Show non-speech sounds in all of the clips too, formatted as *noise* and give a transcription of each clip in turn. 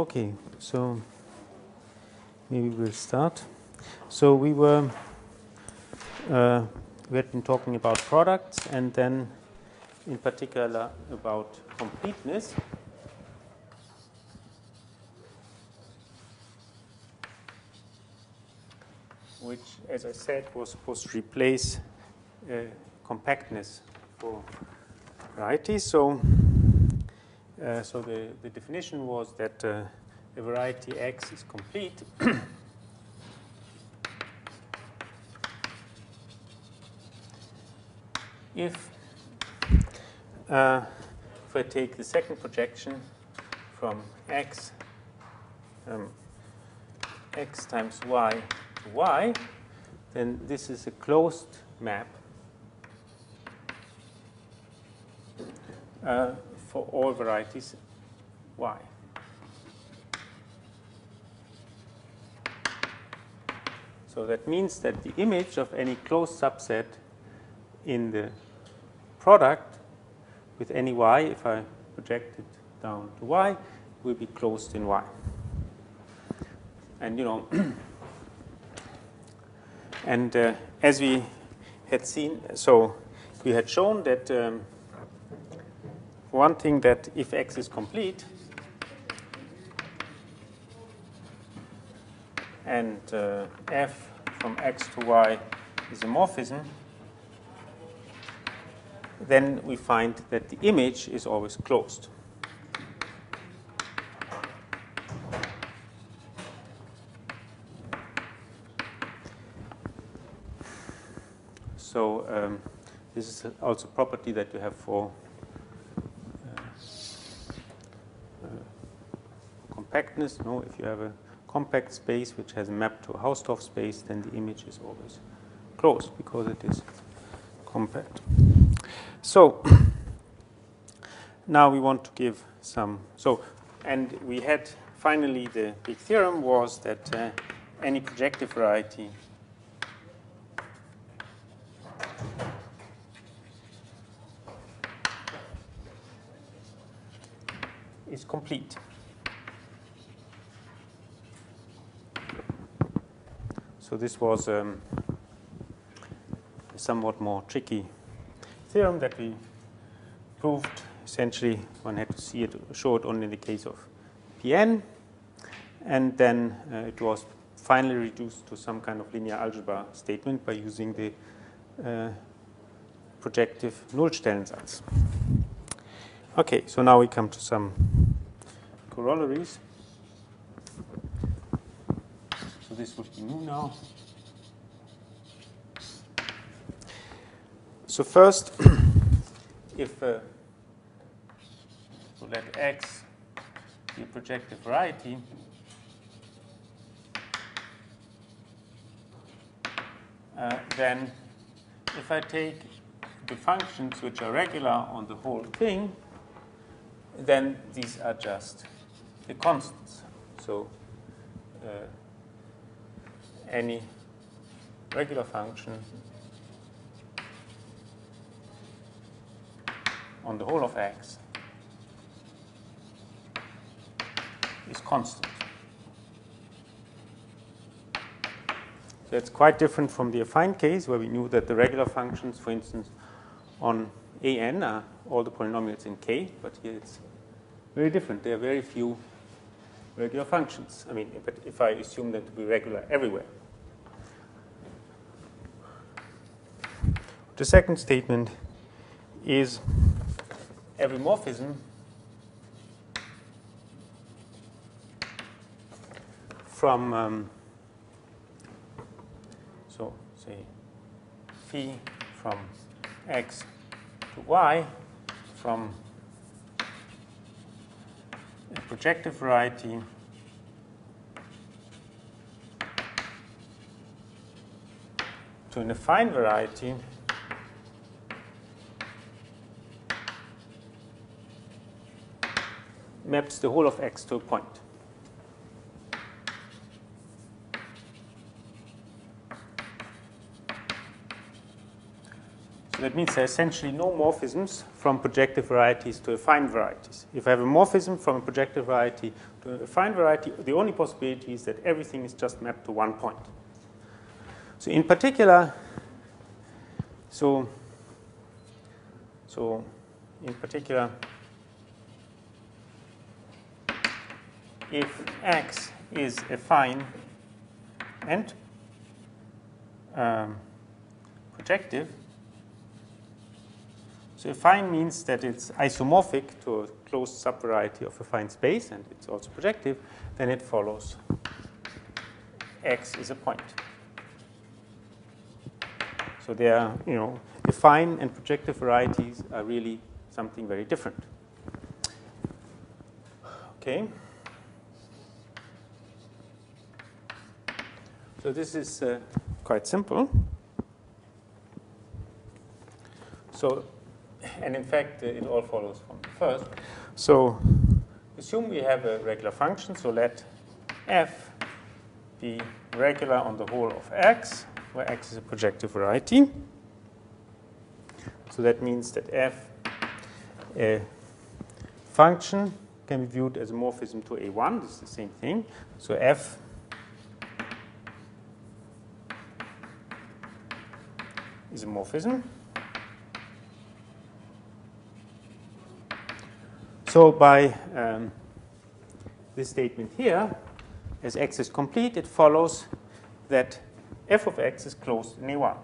Okay, so maybe we'll start. So we were uh, we had been talking about products and then in particular about completeness. Which, as I said, was supposed to replace uh, compactness for varieties. So uh, so the, the definition was that uh, a variety X is complete. *coughs* If, uh, if I take the second projection from X, um, X times Y to Y, then this is a closed map. Uh, for all varieties y. So that means that the image of any closed subset in the product with any y, if I project it down to y, will be closed in y. And you know, *clears throat* and uh, as we had seen, so we had shown that um, one thing that if x is complete and uh, f from x to y is a morphism, then we find that the image is always closed. So um, this is also a property that you have for compactness. No, if you have a compact space which has a map to a Hausdorff space, then the image is always closed because it is compact. So now we want to give some. So and we had finally the big theorem was that uh, any projective variety is complete. So this was um, a somewhat more tricky theorem that we proved. Essentially, one had to see it, show it only in the case of Pn, and then uh, it was finally reduced to some kind of linear algebra statement by using the uh, projective Nullstellensatz. Okay, so now we come to some corollaries this would be nu now. So first, *clears throat* if uh, so let x be a projective variety, uh, then if I take the functions which are regular on the whole thing, then these are just the constants. So uh, any regular function on the whole of x is constant. So it's quite different from the affine case where we knew that the regular functions, for instance, on an are all the polynomials in k, but here it's very different. There are very few regular functions. I mean, but if I assume them to be regular everywhere. The second statement is every morphism from um, so say phi from x to y from a projective variety to an affine variety maps the whole of x to a point. So that means there are essentially no morphisms from projective varieties to affine varieties. If I have a morphism from a projective variety to a affine variety, the only possibility is that everything is just mapped to one point. So in particular, so, so in particular, if x is affine and um, projective, so affine means that it's isomorphic to a closed subvariety of affine space, and it's also projective, then it follows x is a point. So they are, you know, affine and projective varieties are really something very different. Okay. So this is uh, quite simple. So and in fact, uh, it all follows from the first. So assume we have a regular function, so let f be regular on the whole of x, where x is a projective variety. So that means that f a function can be viewed as a morphism to a1. This is the same thing. So f So by um, this statement here, as x is complete, it follows that f of x is closed in A1.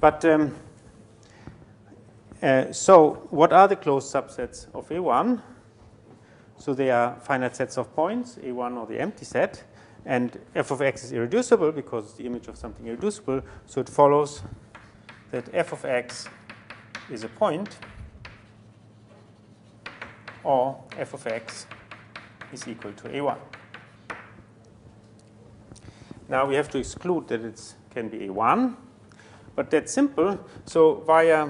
But um, uh, so what are the closed subsets of A1? So they are finite sets of points, A1 or the empty set. And f of x is irreducible because it's the image of something irreducible. So it follows that f of x is a point or f of x is equal to a1. Now we have to exclude that it can be a1, but that's simple. So via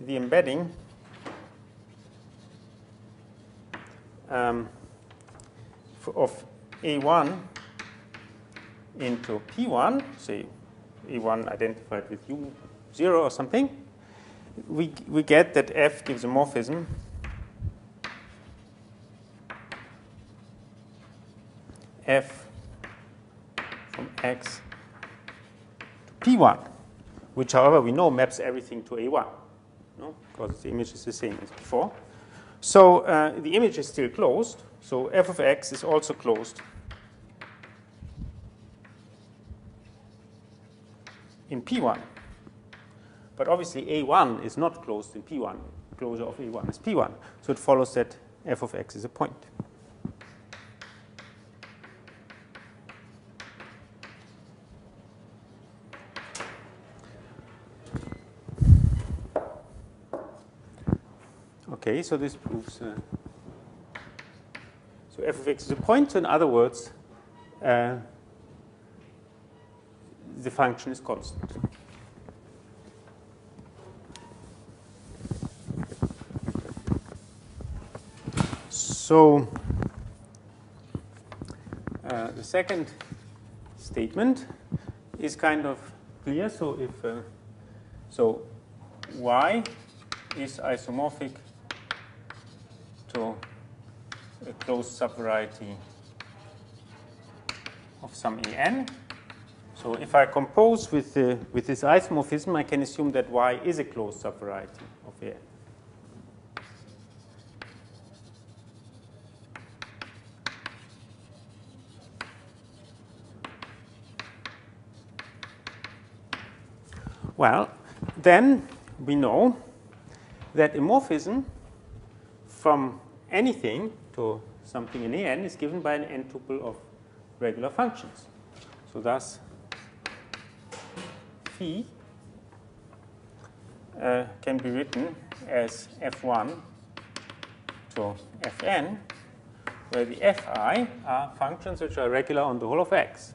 the embedding, um, of a1 into P1, say A1 identified with U0 or something, we, we get that F gives a morphism F from X to P1, which, however, we know maps everything to A1, no? because the image is the same as before. So uh, the image is still closed, so f of x is also closed in P1. But obviously A1 is not closed in P1. Closure of A1 is P1. So it follows that f of x is a point. Okay, so this proves uh, so f of x is a point. So in other words, uh, the function is constant. So uh, the second statement is kind of clear. So if uh, so, y is isomorphic to a closed subvariety of some En. So if I compose with, the, with this isomorphism, I can assume that Y is a closed subvariety of an. Well, then we know that a morphism from anything to something in an is given by an n tuple of regular functions. So thus, phi uh, can be written as f1 to fn, where the fi are functions which are regular on the whole of x.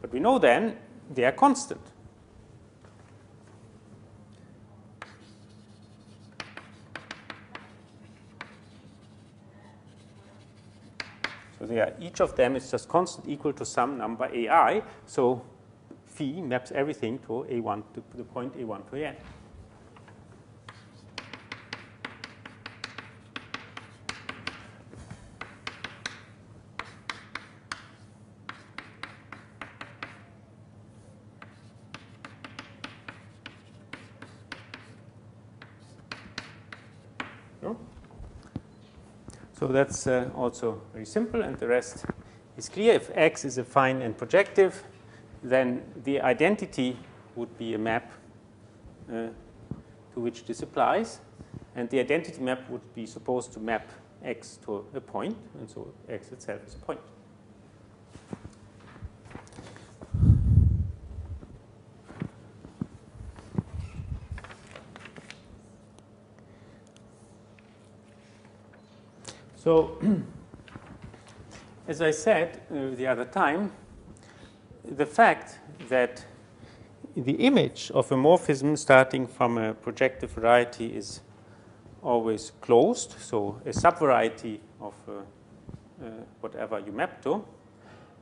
But we know then they are constant. Are, each of them is just constant equal to some number ai. So phi maps everything to a1 to the point a1 to an. So that's uh, also very simple, and the rest is clear. If X is affine and projective, then the identity would be a map uh, to which this applies. And the identity map would be supposed to map X to a point, and so X itself is a point. So, *clears throat* as I said uh, the other time, the fact that the image of a morphism starting from a projective variety is always closed, so a subvariety of uh, uh, whatever you map to,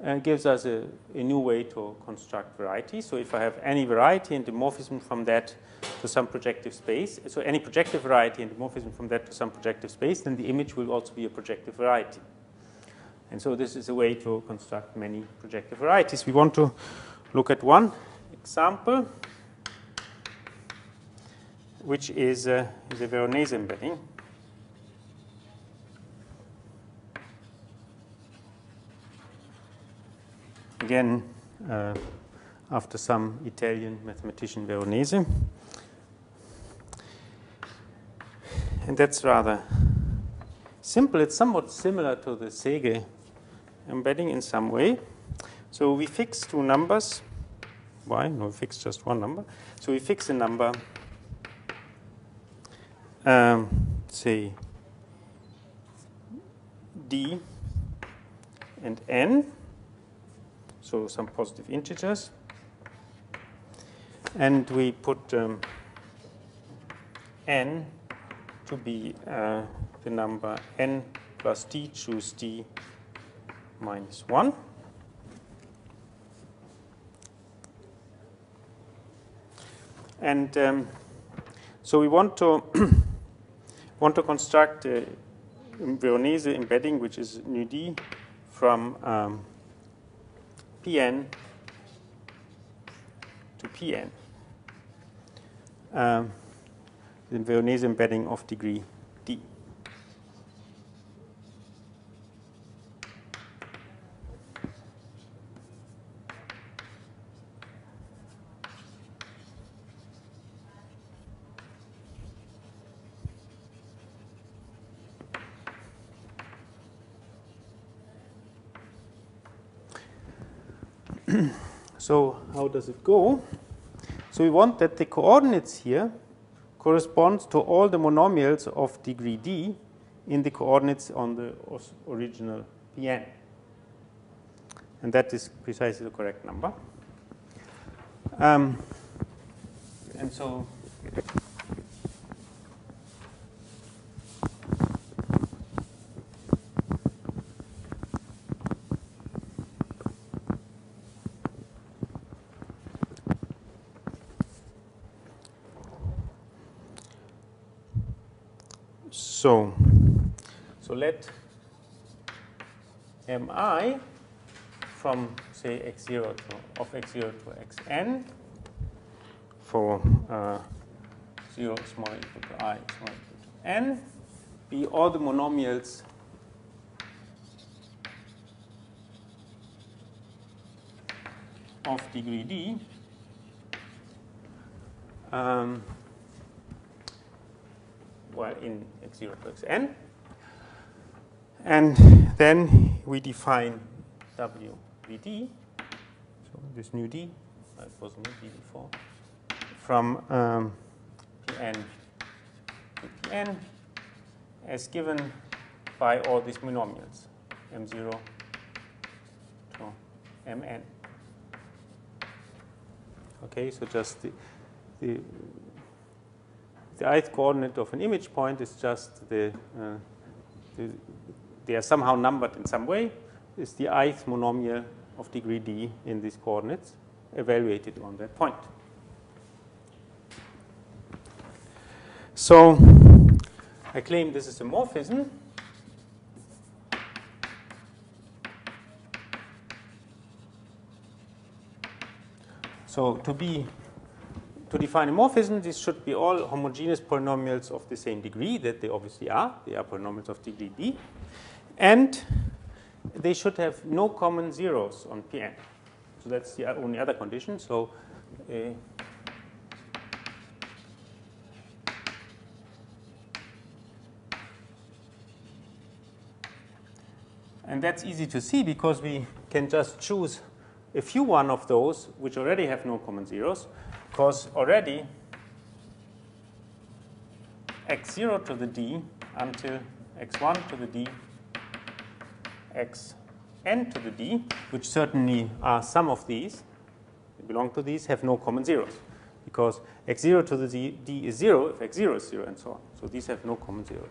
uh, gives us a, a, new way to construct varieties. So if I have any variety and the morphism from that to some projective space. So any projective variety and morphism from that to some projective space, then the image will also be a projective variety. And so this is a way to construct many projective varieties. We want to look at one example, which is, uh, the Veronese embedding. Again, uh, after some Italian mathematician Veronese. And that's rather simple. It's somewhat similar to the Segre embedding in some way. So we fix two numbers. Why? No, we fix just one number. So we fix a number, um, say, d and n, so some positive integers. And we put um, n to be uh, the number n plus d, choose d minus 1. And um, so we want to *coughs* want to construct a Veronese embedding, which is nu d from um, Pn to Pn. Um, the Veronese embedding of degree d. so how does it go? So we want that the coordinates here corresponds to all the monomials of degree d in the coordinates on the original Pn. And that is precisely the correct number. Um, and so So, let mi from say x0 to of x0 to xn for uh, 0 small equal to i small equal to n be all the monomials of degree d um, well, in x0 to xn. And then we define WVD, so this nu d, that was nu d before, from um, Pn to Pn as given by all these monomials, m0 to mn. Okay, so just the, the the ith coordinate of an image point is just the, uh, the, they are somehow numbered in some way. is the ith monomial of degree d in these coordinates evaluated on that point. So I claim this is a morphism. So to be to define a morphism, these should be all homogeneous polynomials of the same degree that they obviously are. They are polynomials of degree d. And they should have no common zeros on Pn. So that's the only other condition. So uh, And that's easy to see because we can just choose a few one of those which already have no common zeros because already x0 to the d until x1 to the d, xn to the d, which certainly are some of these, they belong to these, have no common zeros. Because x0 to the d, d is 0 if x0 is 0 and so on. So these have no common zeros.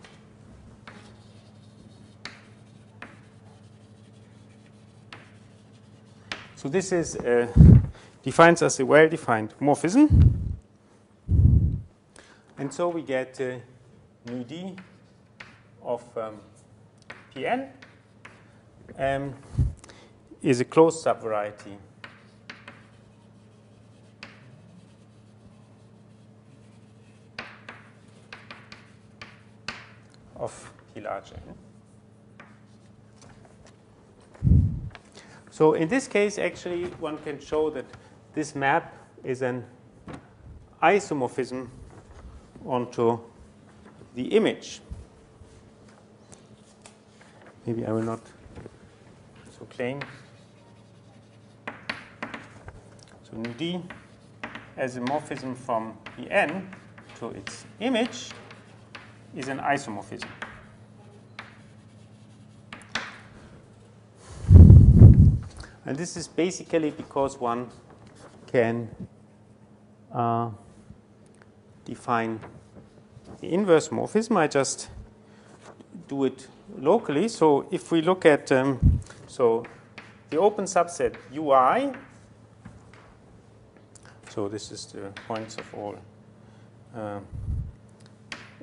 So this is uh, defines as a well-defined morphism. And so we get uh, d of um, Pn um, is a closed subvariety of P large. So in this case, actually, one can show that this map is an isomorphism onto the image. Maybe I will not claim. So d as a morphism from the n to its image is an isomorphism. And this is basically because one can uh, define the inverse morphism. I just do it locally. So if we look at um, so the open subset UI, so this is the points of all uh,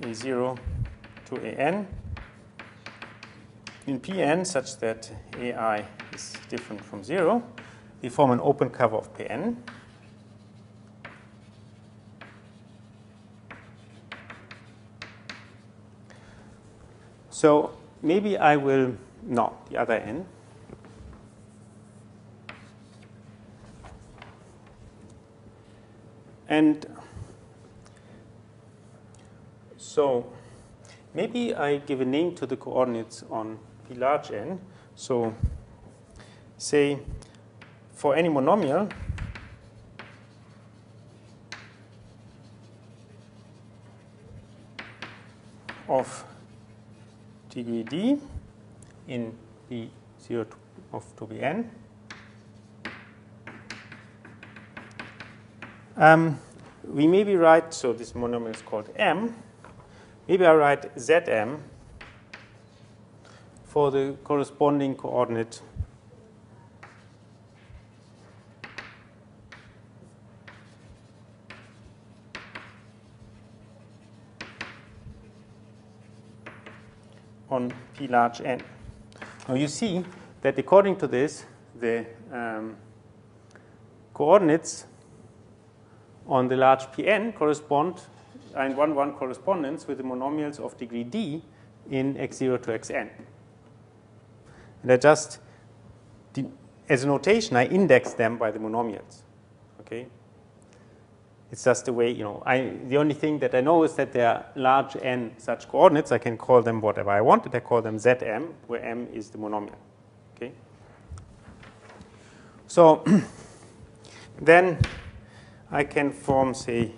A0 to AN in Pn such that AI is different from 0, we form an open cover of Pn. So maybe I will, no, the other n. And so maybe I give a name to the coordinates on P large n. So say for any monomial, of degree d in B0 of 2Bn. Um, we maybe write, so this monomial is called M. Maybe I write Zm for the corresponding coordinate on P large n. Now you see that according to this, the um, coordinates on the large Pn correspond in 1 1 correspondence with the monomials of degree d in x0 to xn. And I just, as a notation, I index them by the monomials. Okay? It's just the way, you know, I, the only thing that I know is that there are large n such coordinates. I can call them whatever I want. I call them Zm, where m is the monomial. Okay? So *clears throat* then I can form, say,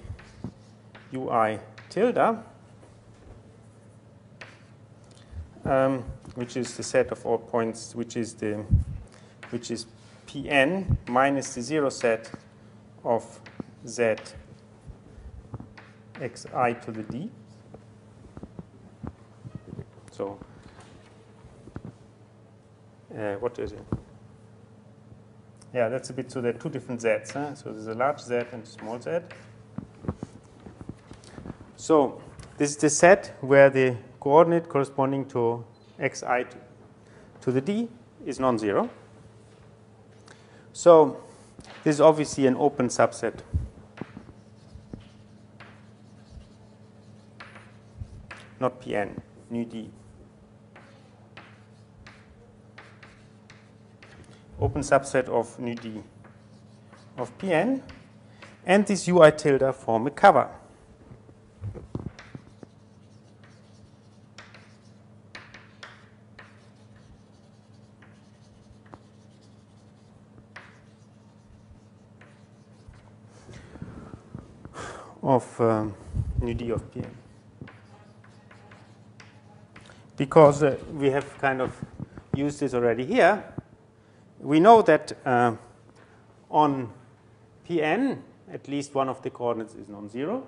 ui tilde, um, which is the set of all points, which is the, which is Pn minus the zero set of Z xi to the d. So, uh, what is it? Yeah, that's a bit, so there are two different z's. Huh? So there's a large z and a small z. So this is the set where the coordinate corresponding to xi to, the d is non-zero. So this is obviously an open subset. Not Pn, nu d. Open subset of nu d of Pn, and this ui tilde form a cover. of um, nu d of Pn. Because uh, we have kind of used this already here, we know that uh, on Pn, at least one of the coordinates is non-zero.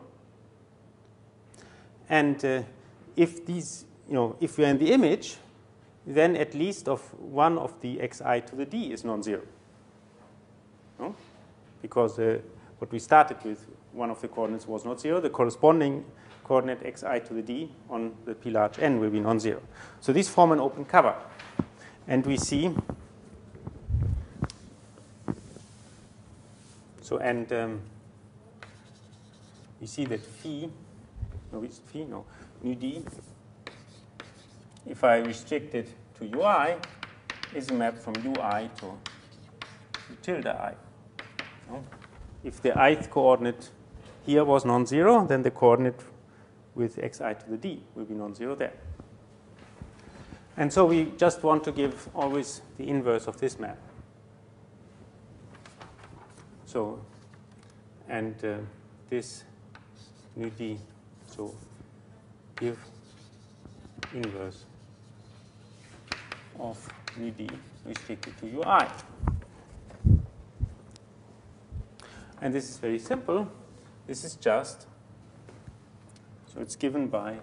And uh, if these, you know, if we are in the image, then at least of one of the xi to the d is non-zero. No? Because uh, what we started with one of the coordinates was not zero, the corresponding coordinate xi to the d on the p large n will be non-zero. So these form an open cover. And we see, so and um, you see that phi, no, which phi, no, nu d, if I restrict it to ui, is a map from ui to tilde i. No? If the ith coordinate here was non-zero, then the coordinate with xi to the d will be non-zero there. And so we just want to give always the inverse of this map. So, and uh, this nu d, so give inverse of nu d restricted to ui. And this is very simple. This is just, so it's given by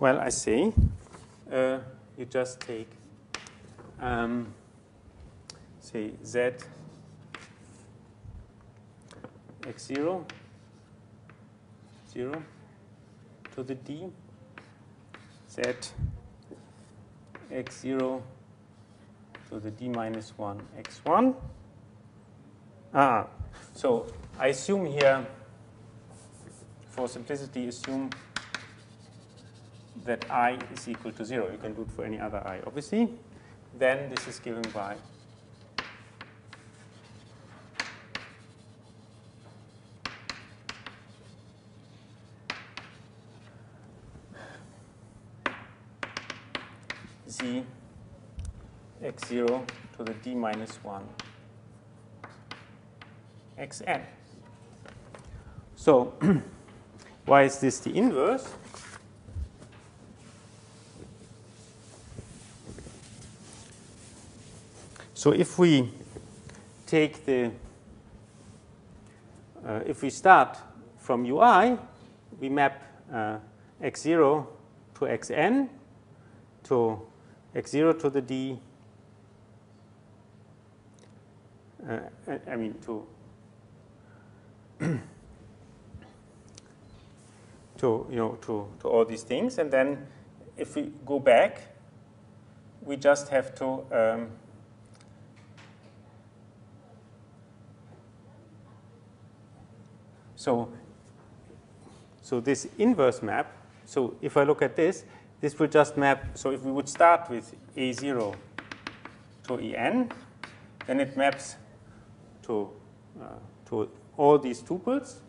Well, I say uh, you just take, um, say, z x0, 0 to the d, z x0 to the d minus 1 x1. Ah, so I assume here, for simplicity, assume that i is equal to 0. You can do it for any other i, obviously. Then this is given by z x0 to the d minus 1 xn. So *clears throat* why is this the inverse? So if we take the, uh, if we start from ui, we map uh, x0 to xn to x0 to the d, uh, I mean to *coughs* to you know to to all these things, and then if we go back, we just have to um, So, so this inverse map, so if I look at this, this will just map, so if we would start with A0 to En, then it maps to, uh, to all these tuples.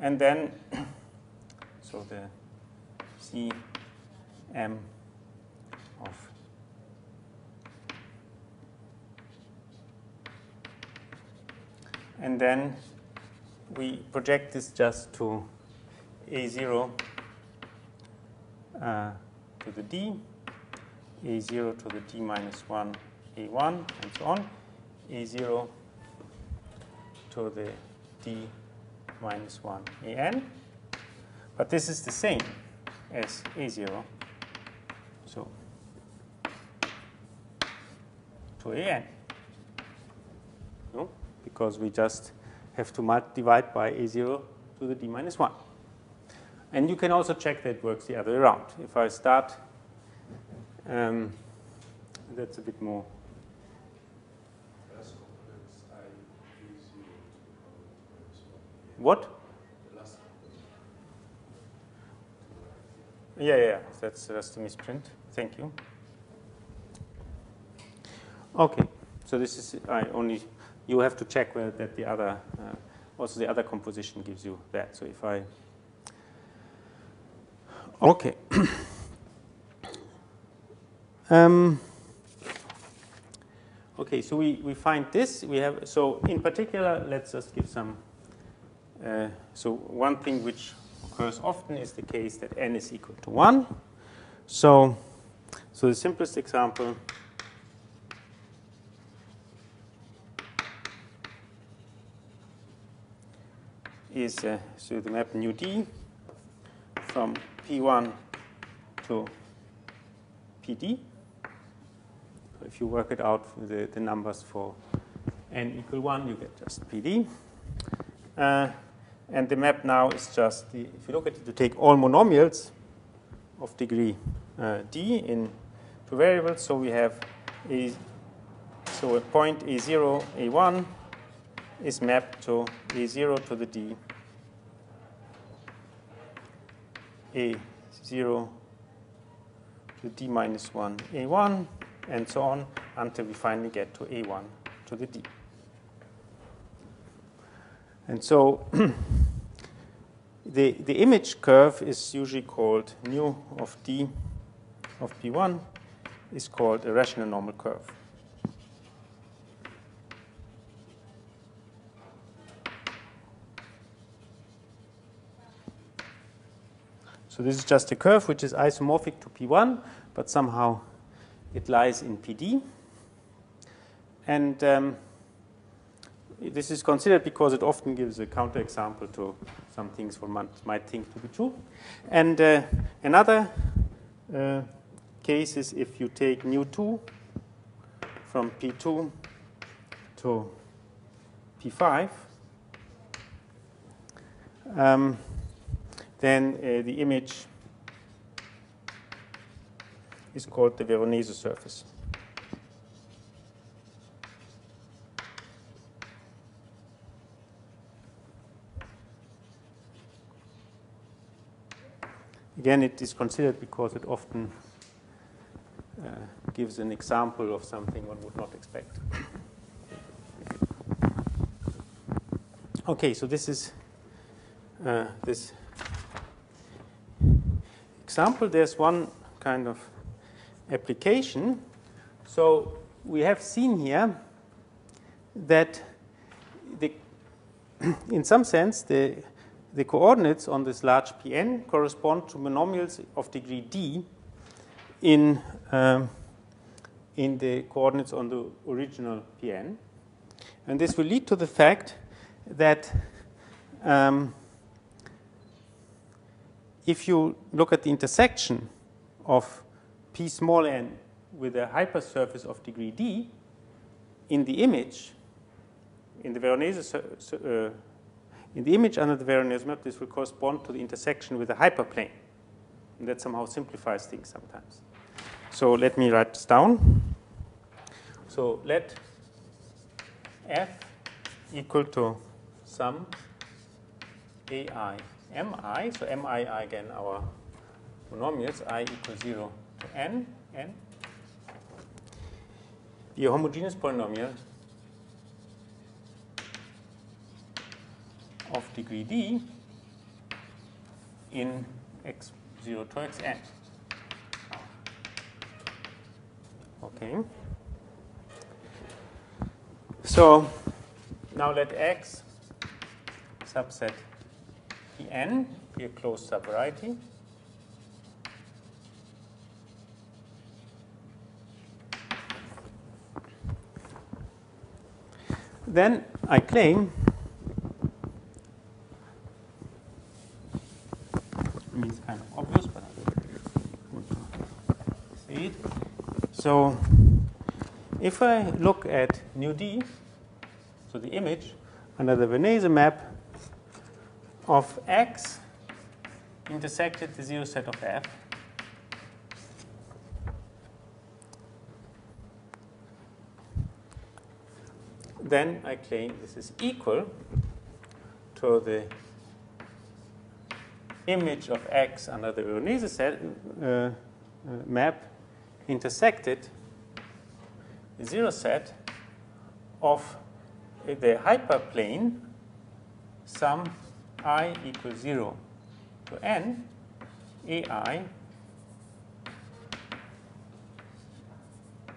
And then, *coughs* so the Cm of and then we project this just to A0 uh, to the D, A0 to the D minus 1, A1, and so on, A0 to the D minus 1, AN. But this is the same. as A0. So to AN. No? Because we just have to divide by A0 to the D minus 1. And you can also check that it works the other way around. If I start, um, that's a bit more. What? Yeah, yeah, that's, that's the misprint. Thank you. Okay, so this is I only you have to check whether that the other uh, also the other composition gives you that. So if I okay. *coughs* um, okay, so we, we find this. We have so in particular, let's just give some. Uh, so one thing which occurs often is the case that n is equal to one. So so the simplest example is uh, so the map nu d from P1 to PD. If you work it out the, the numbers for n equal 1, you get just PD. Uh, and the map now is just, the, if you look at it, to take all monomials of degree uh, d in two variables. So we have a, so a point a0, a1 is mapped to a0 to the d, a0 to d minus 1, a1, and so on until we finally get to a1 to the d. And so *clears throat* the, the image curve is usually called nu of d of p1 is called a rational normal curve. So this is just a curve which is isomorphic to P1, but somehow it lies in PD. And um, this is considered because it often gives a counterexample to some things one might think to be true. And uh, another uh, case is if you take nu 2 from P2 to P5, um, then uh, the image is called the Veronese surface. Again, it is considered because it often uh, gives an example of something one would not expect. Okay, so this is uh, this example, there's one kind of application. So we have seen here that the, *clears throat* in some sense the, the coordinates on this large Pn correspond to monomials of degree d in, um, in the coordinates on the original Pn. And this will lead to the fact that um, if you look at the intersection of p small n with a hypersurface of degree d in the image, in the Veronese, uh, in the image under the Veronese map, this will correspond to the intersection with a hyperplane. And that somehow simplifies things sometimes. So let me write this down. So let f equal to sum ai mi, so mi again our monomials, i equals 0 to n, n, a homogeneous polynomial of degree d in x0 to xn. Okay. So now let x subset Pn be a closed subvariety. Then I claim means kind of obvious, but I read. So if I look at nu d, so the image under the Veronese map of x intersected the zero set of f, then I claim this is equal to the image of x under the Veronese set, uh, uh, map intersected the zero set of the hyperplane sum i equals 0 to n ai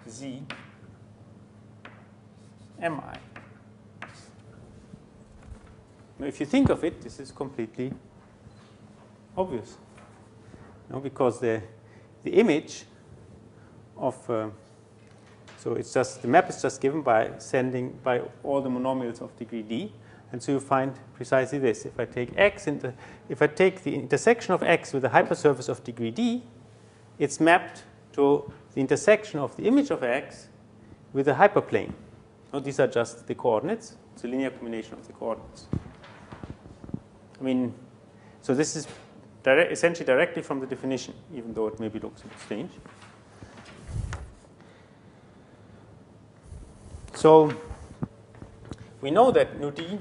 z mi. Now, if you think of it, this is completely obvious. No, because the, the image of, uh, so it's just, the map is just given by sending by all the monomials of degree d. And so you find precisely this. If I take x into, if I take the intersection of x with a hypersurface of degree d, it's mapped to the intersection of the image of x with a hyperplane. Now, these are just the coordinates. It's a linear combination of the coordinates. I mean, so this is direct, essentially directly from the definition, even though it maybe looks a bit strange. So we know that nu d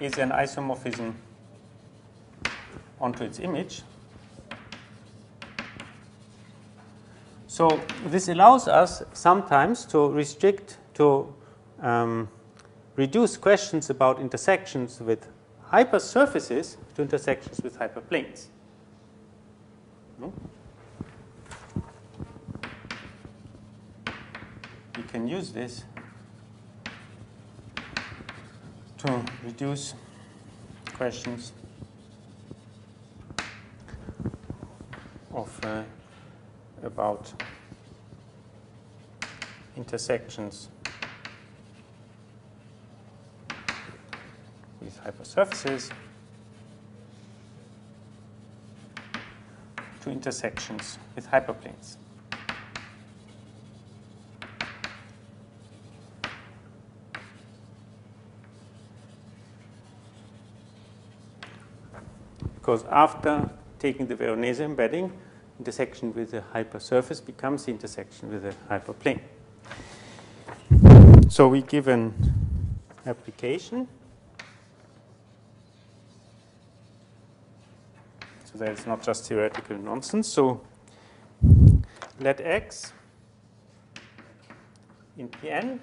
is an isomorphism onto its image. So this allows us sometimes to restrict, to um, reduce questions about intersections with hypersurfaces to intersections with hyperplanes. No? We can use this to reduce questions of uh, about intersections with hypersurfaces to intersections with hyperplanes. Because after taking the Veronese embedding, intersection with the hypersurface becomes the intersection with a hyperplane. So we give an application. So that it's not just theoretical nonsense. So let x in Pn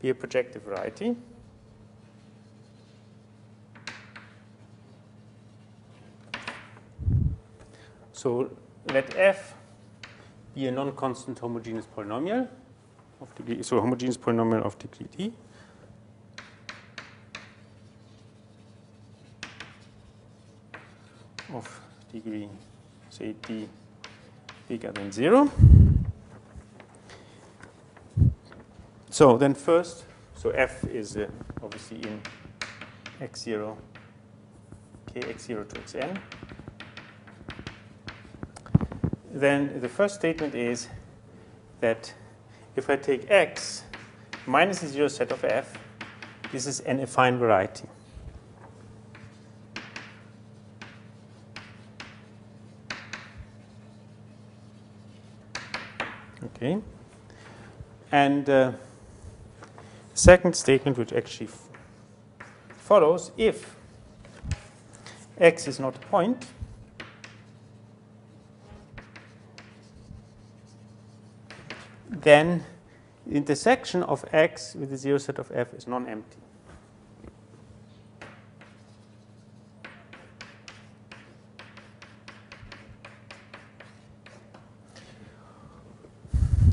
be a projective variety. So let f be a non-constant homogeneous polynomial of degree, so homogeneous polynomial of degree d. of degree, say d bigger than 0. So then first, so f is uh, obviously in x0, kx0 to xn then the first statement is that if I take x minus the zero set of f, this is an affine variety. Okay. And uh, second statement, which actually follows, if x is not a point, then the intersection of x with the zero set of f is non-empty.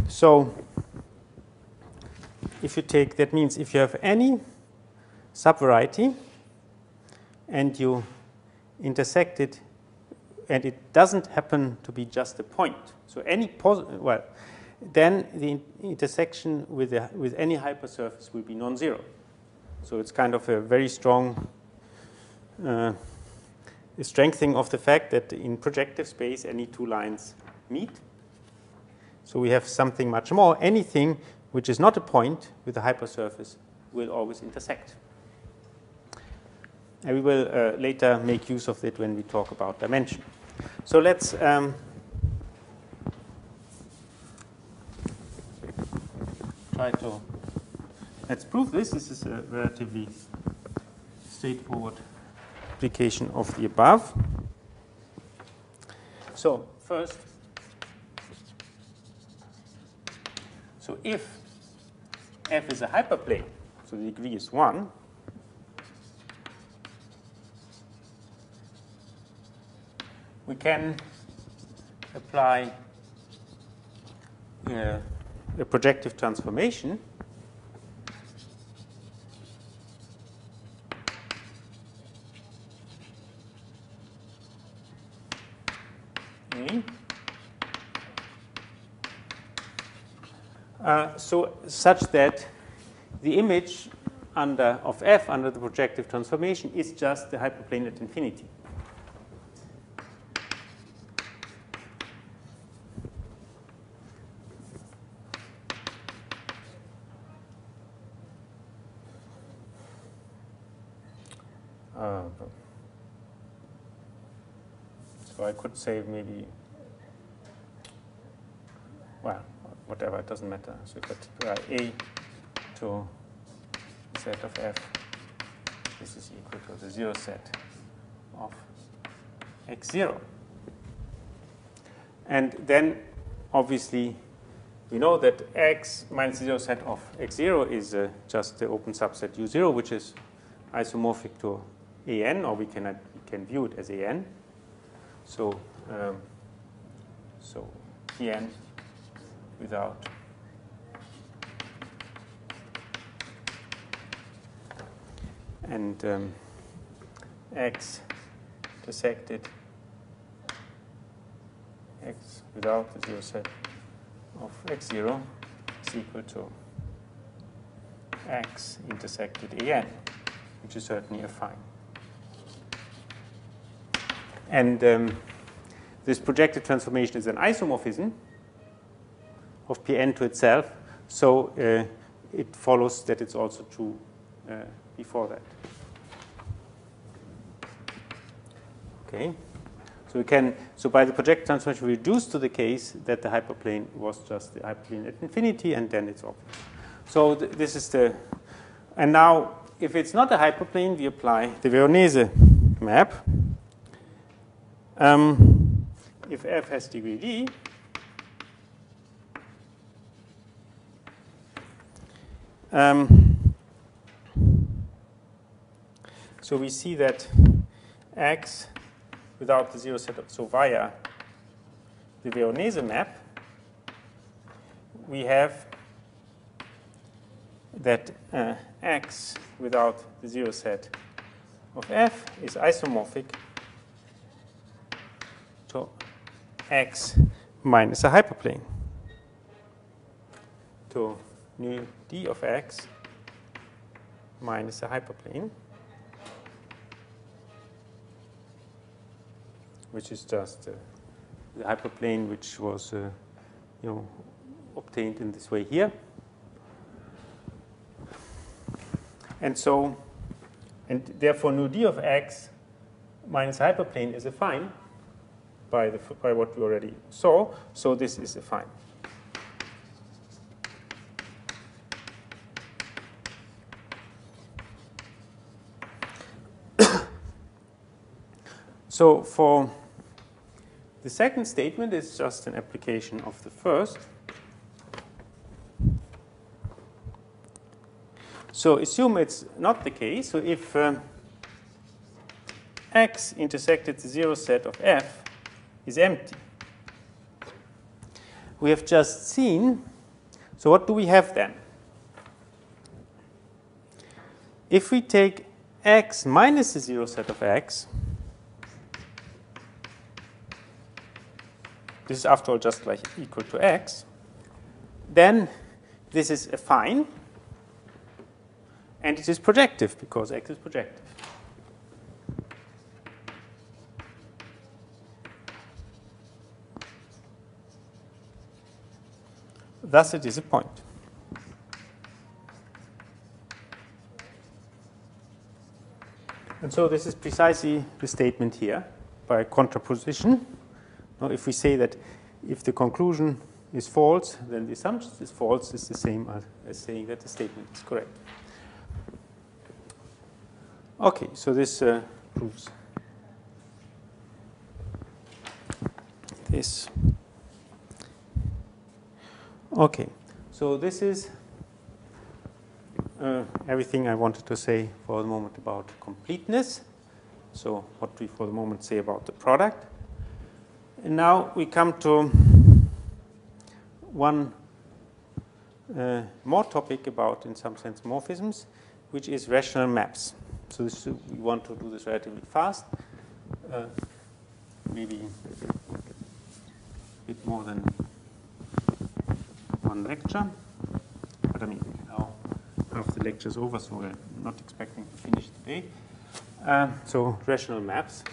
So if you take, that means if you have any subvariety and you intersect it and it doesn't happen to be just a point. So any, well, then the intersection with, the, with any hypersurface will be non-zero. So it's kind of a very strong uh, strengthening of the fact that in projective space any two lines meet. So we have something much more. Anything which is not a point with a hypersurface will always intersect. And we will uh, later make use of it when we talk about dimension. So let's um, try to let's prove this. This is a relatively straightforward application of the above. So first, so if f is a hyperplane, so the degree is 1, we can apply uh, a projective transformation Uh, so such that the image under of f under the projective transformation is just the hyperplane at infinity. Could say maybe, well, whatever, it doesn't matter. So you got A to set of F. This is equal to the zero set of x0. And then obviously we know that x minus zero set of x0 is uh, just the open subset u0, which is isomorphic to an, or we can, uh, we can view it as an. So, um, so Pn without and um, x intersected x without the zero set of x0 is equal to x intersected an, which is certainly affine. And um, this projected transformation is an isomorphism of Pn to itself. So uh, it follows that it's also true uh, before that. Okay. So we can, so by the project transformation, we reduce to the case that the hyperplane was just the hyperplane at infinity, and then it's obvious. So th this is the, and now if it's not a hyperplane, we apply the Veronese map. Um, if f has degree d, Um, so we see that x without the zero set of, so via the Veronese map, we have that uh, x without the zero set of f is isomorphic to x minus a hyperplane to nu d of x minus a hyperplane, which is just uh, the hyperplane which was uh, you know, obtained in this way here. And so, and therefore nu d of x minus hyperplane is affine by, the, by what we already saw. So this is affine. *coughs* So for the second statement is just an application of the first. So assume it's not the case. So if um, x intersected the zero set of f is empty, we have just seen, so what do we have then? If we take x minus the zero set of x, this is after all just like equal to x, then this is affine, and it is projective because x is projective. Thus it is a point. And so this is precisely the statement here by contraposition. Now, if we say that if the conclusion is false, then the assumption is false is the same as, as saying that the statement is correct. Okay, so this uh, proves this. Okay, so this is uh, everything I wanted to say for the moment about completeness. So what we for the moment say about the product. And now we come to one uh, more topic about, in some sense, morphisms, which is rational maps. So this, we want to do this relatively fast, uh, maybe a bit more than one lecture. But I mean, now half the lecture is over, so we're not expecting to finish today. Uh, so rational maps.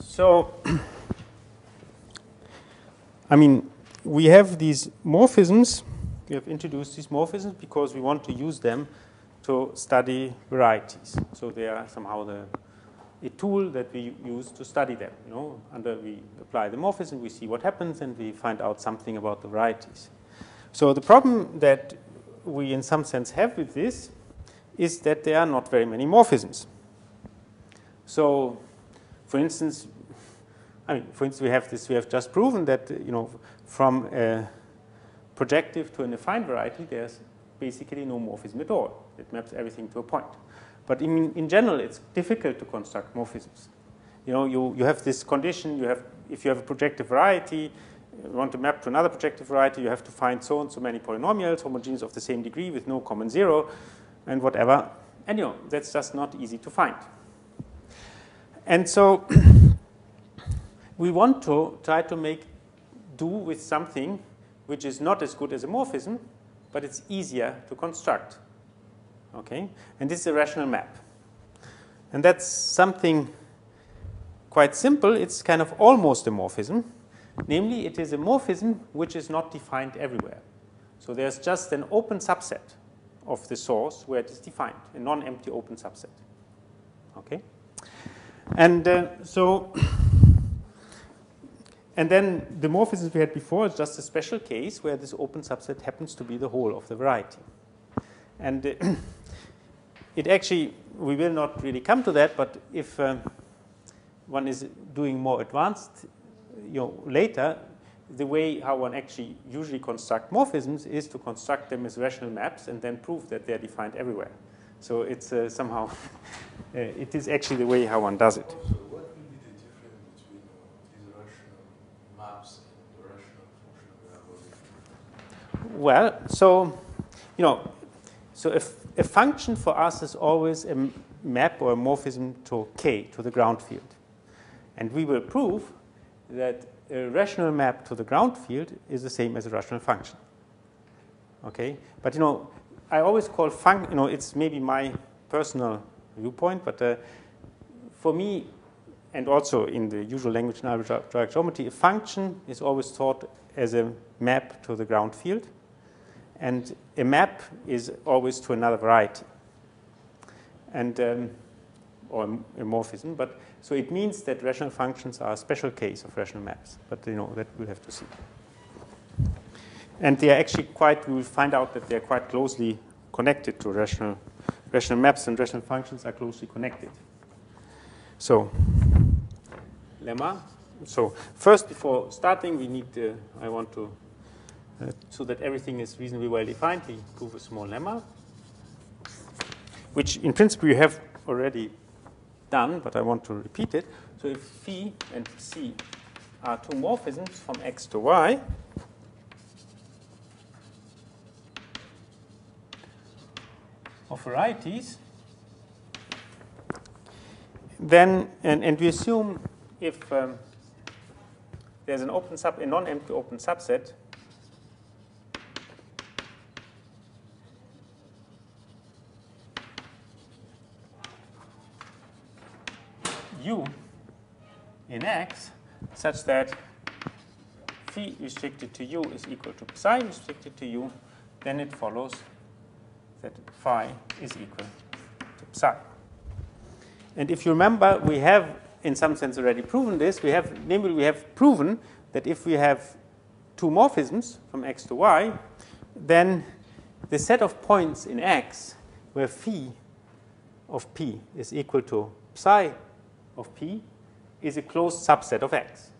So, *clears throat* I mean, we have these morphisms. We have introduced these morphisms because we want to use them to study varieties. So they are somehow the a tool that we use to study them. You know, under we apply the morphism, we see what happens, and we find out something about the varieties. So the problem that we, in some sense, have with this is that there are not very many morphisms. So, for instance, I mean, for instance, we have this. We have just proven that you know, from a projective to an affine variety, there's basically no morphism at all. It maps everything to a point. But in, in general, it's difficult to construct morphisms. You know, you, you have this condition, you have, if you have a projective variety, you want to map to another projective variety, you have to find so and so many polynomials, homogeneous of the same degree with no common zero, and whatever. And you know, that's just not easy to find. And so *coughs* we want to try to make do with something which is not as good as a morphism, but it's easier to construct. Okay? And this is a rational map. And that's something quite simple. It's kind of almost a morphism. Namely, it is a morphism which is not defined everywhere. So there's just an open subset of the source where it is defined, a non-empty open subset. Okay? And uh, so, *coughs* and then the morphisms we had before is just a special case where this open subset happens to be the whole of the variety. And uh, *coughs* it actually, we will not really come to that, but if um, one is doing more advanced, you know, later, the way how one actually usually construct morphisms is to construct them as rational maps and then prove that they're defined everywhere. So it's uh, somehow, *laughs* uh, it is actually the way how one does it. So what will be the difference between these rational maps and the rational function Well, so, you know, so if a function for us is always a map or a morphism to k, to the ground field. And we will prove that a rational map to the ground field is the same as a rational function. Okay? But you know, I always call function, you know, it's maybe my personal viewpoint, but uh, for me, and also in the usual language in algebraic geometry, a function is always thought as a map to the ground field. And a map is always to another variety, and um, or a morphism. But so it means that rational functions are a special case of rational maps. But you know that we'll have to see. And they are actually quite. We will find out that they are quite closely connected to rational rational maps, and rational functions are closely connected. So lemma. So first, before starting, we need. Uh, I want to so that everything is reasonably well defined, we prove a small lemma, which in principle you have already done, but I want to repeat it. So if phi and psi are two morphisms from x to y, of varieties, then, and, and we assume if um, there's an open sub, a non-empty open subset u in X such that phi restricted to u is equal to psi restricted to u, then it follows that phi is equal to psi. And if you remember, we have in some sense already proven this. We have, namely, we have proven that if we have two morphisms from x to y, then the set of points in x where phi of p is equal to psi of p is a closed subset of x.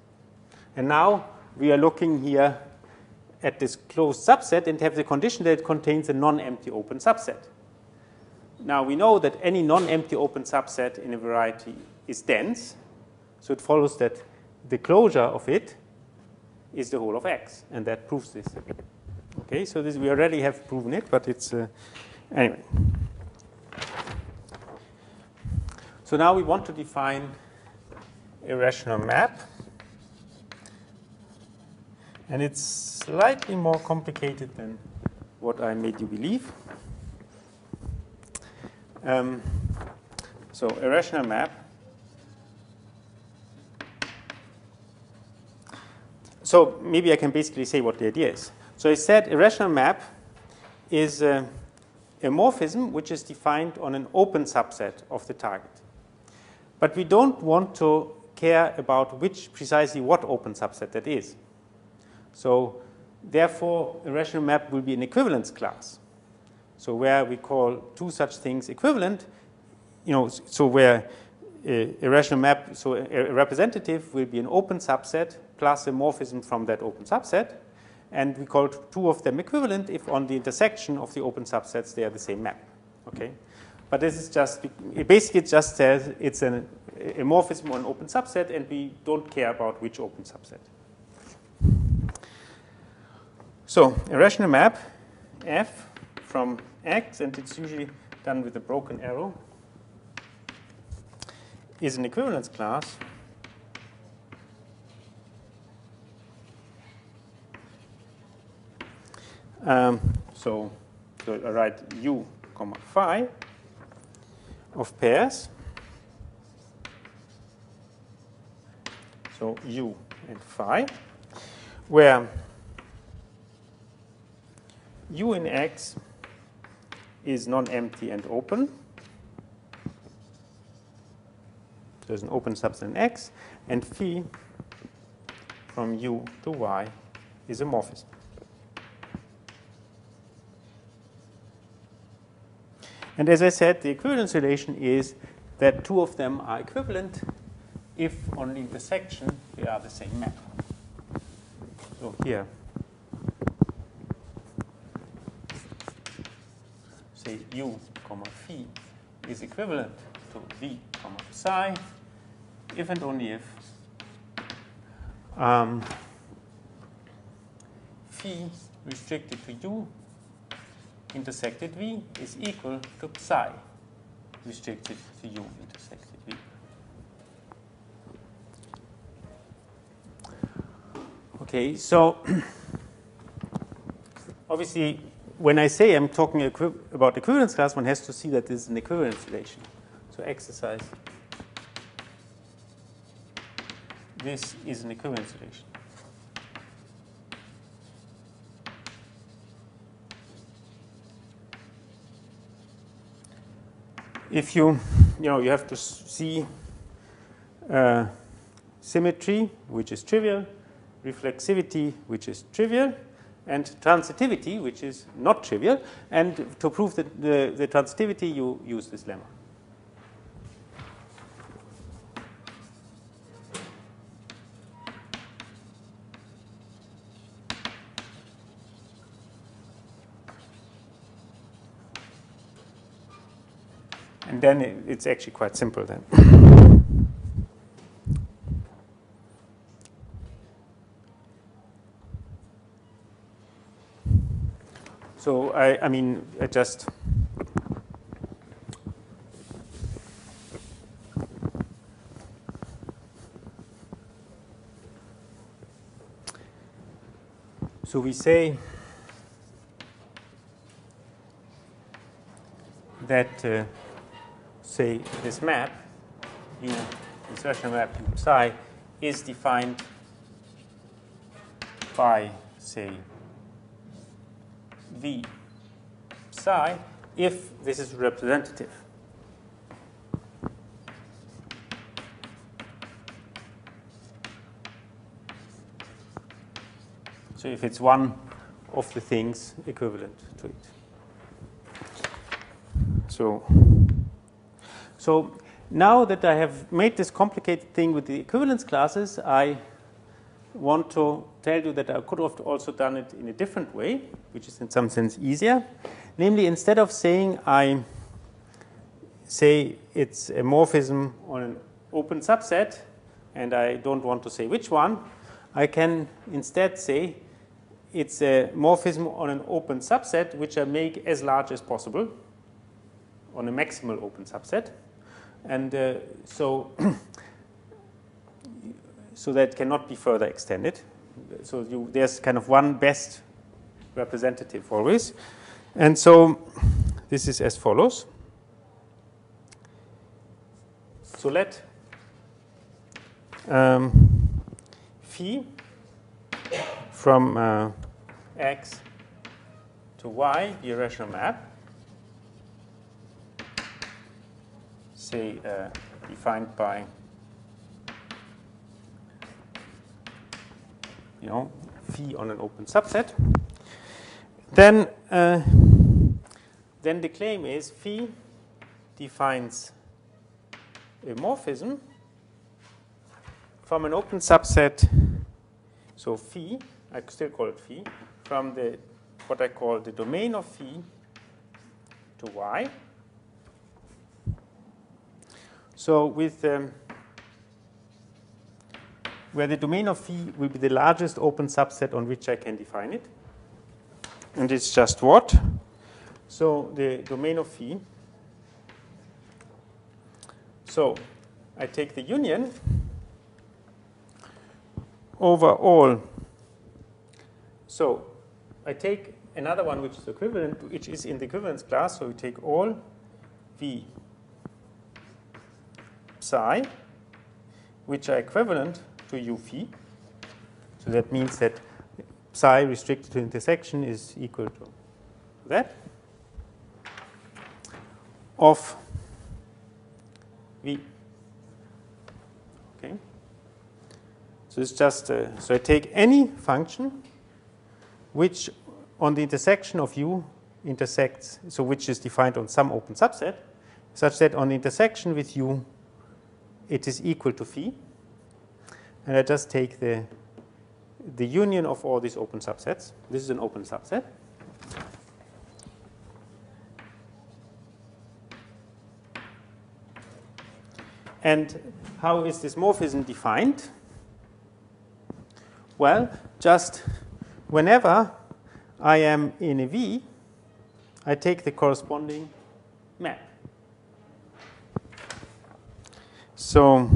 And now we are looking here at this closed subset and have the condition that it contains a non-empty open subset. Now we know that any non-empty open subset in a variety is dense, so it follows that the closure of it is the whole of X, and that proves this. Okay, so this we already have proven it, but it's uh, anyway. So now we want to define a rational map. And it's slightly more complicated than what I made you believe. Um, so a rational map. So maybe I can basically say what the idea is. So I said a rational map is a, a morphism which is defined on an open subset of the target. But we don't want to care about which precisely what open subset that is. So therefore, a rational map will be an equivalence class. So where we call two such things equivalent, you know, so where a, a rational map, so a, a representative will be an open subset plus a morphism from that open subset, and we call two of them equivalent if on the intersection of the open subsets they are the same map. Okay, but this is just it basically just says it's an, morphism on open subset, and we don't care about which open subset. So a rational map f from x, and it's usually done with a broken arrow, is an equivalence class um, so, so I write u comma phi of pairs. So u and phi, where u in x is non-empty and open. There's an open subset in X, and phi from U to Y is a morphism. And as I said, the equivalence relation is that two of them are equivalent if on the intersection they are the same map. So here say u comma phi is equivalent to v comma psi if and only if um, phi restricted to u intersected v is equal to psi restricted to u intersected v. Okay, so *clears throat* obviously when I say I'm talking equi about equivalence class, one has to see that this is an equivalence relation. So exercise. This is an equivalence relation. If you, you know, you have to see uh, symmetry, which is trivial, reflexivity, which is trivial, and transitivity, which is not trivial. And to prove the, the, the transitivity, you use this lemma. And then it, it's actually quite simple then. So I, I mean, I just So we say that, uh, say, this map, u, rational map u psi, is defined by, say, V psi if this is representative. So if it's one of the things equivalent to it. So, so now that I have made this complicated thing with the equivalence classes, I want to tell you that I could have also done it in a different way, which is in some sense easier. Namely, instead of saying I say it's a morphism on an open subset, and I don't want to say which one, I can instead say it's a morphism on an open subset, which I make as large as possible on a maximal open subset. And uh, so, *clears throat* so that cannot be further extended. So you, there's kind of one best representative always. And so this is as follows. So let um, phi from uh, x to y be a rational map, say uh, defined by you know phi on an open subset, then uh, then the claim is phi defines a morphism from an open subset. So phi I still call it phi, from the what I call the domain of phi to y. So with um, where the domain of phi will be the largest open subset on which I can define it. And it's just what? So the domain of phi. So I take the union over all so I take another one which is equivalent, which is in the equivalence class. So we take all v psi, which are equivalent to u phi. So that means that psi restricted to intersection is equal to that of v. Okay. So it's just uh, so I take any function which on the intersection of u intersects, so which is defined on some open subset, such that on the intersection with u, it is equal to phi. And I just take the, the union of all these open subsets. This is an open subset. And how is this morphism defined? Well, just whenever I am in a V, I take the corresponding map. So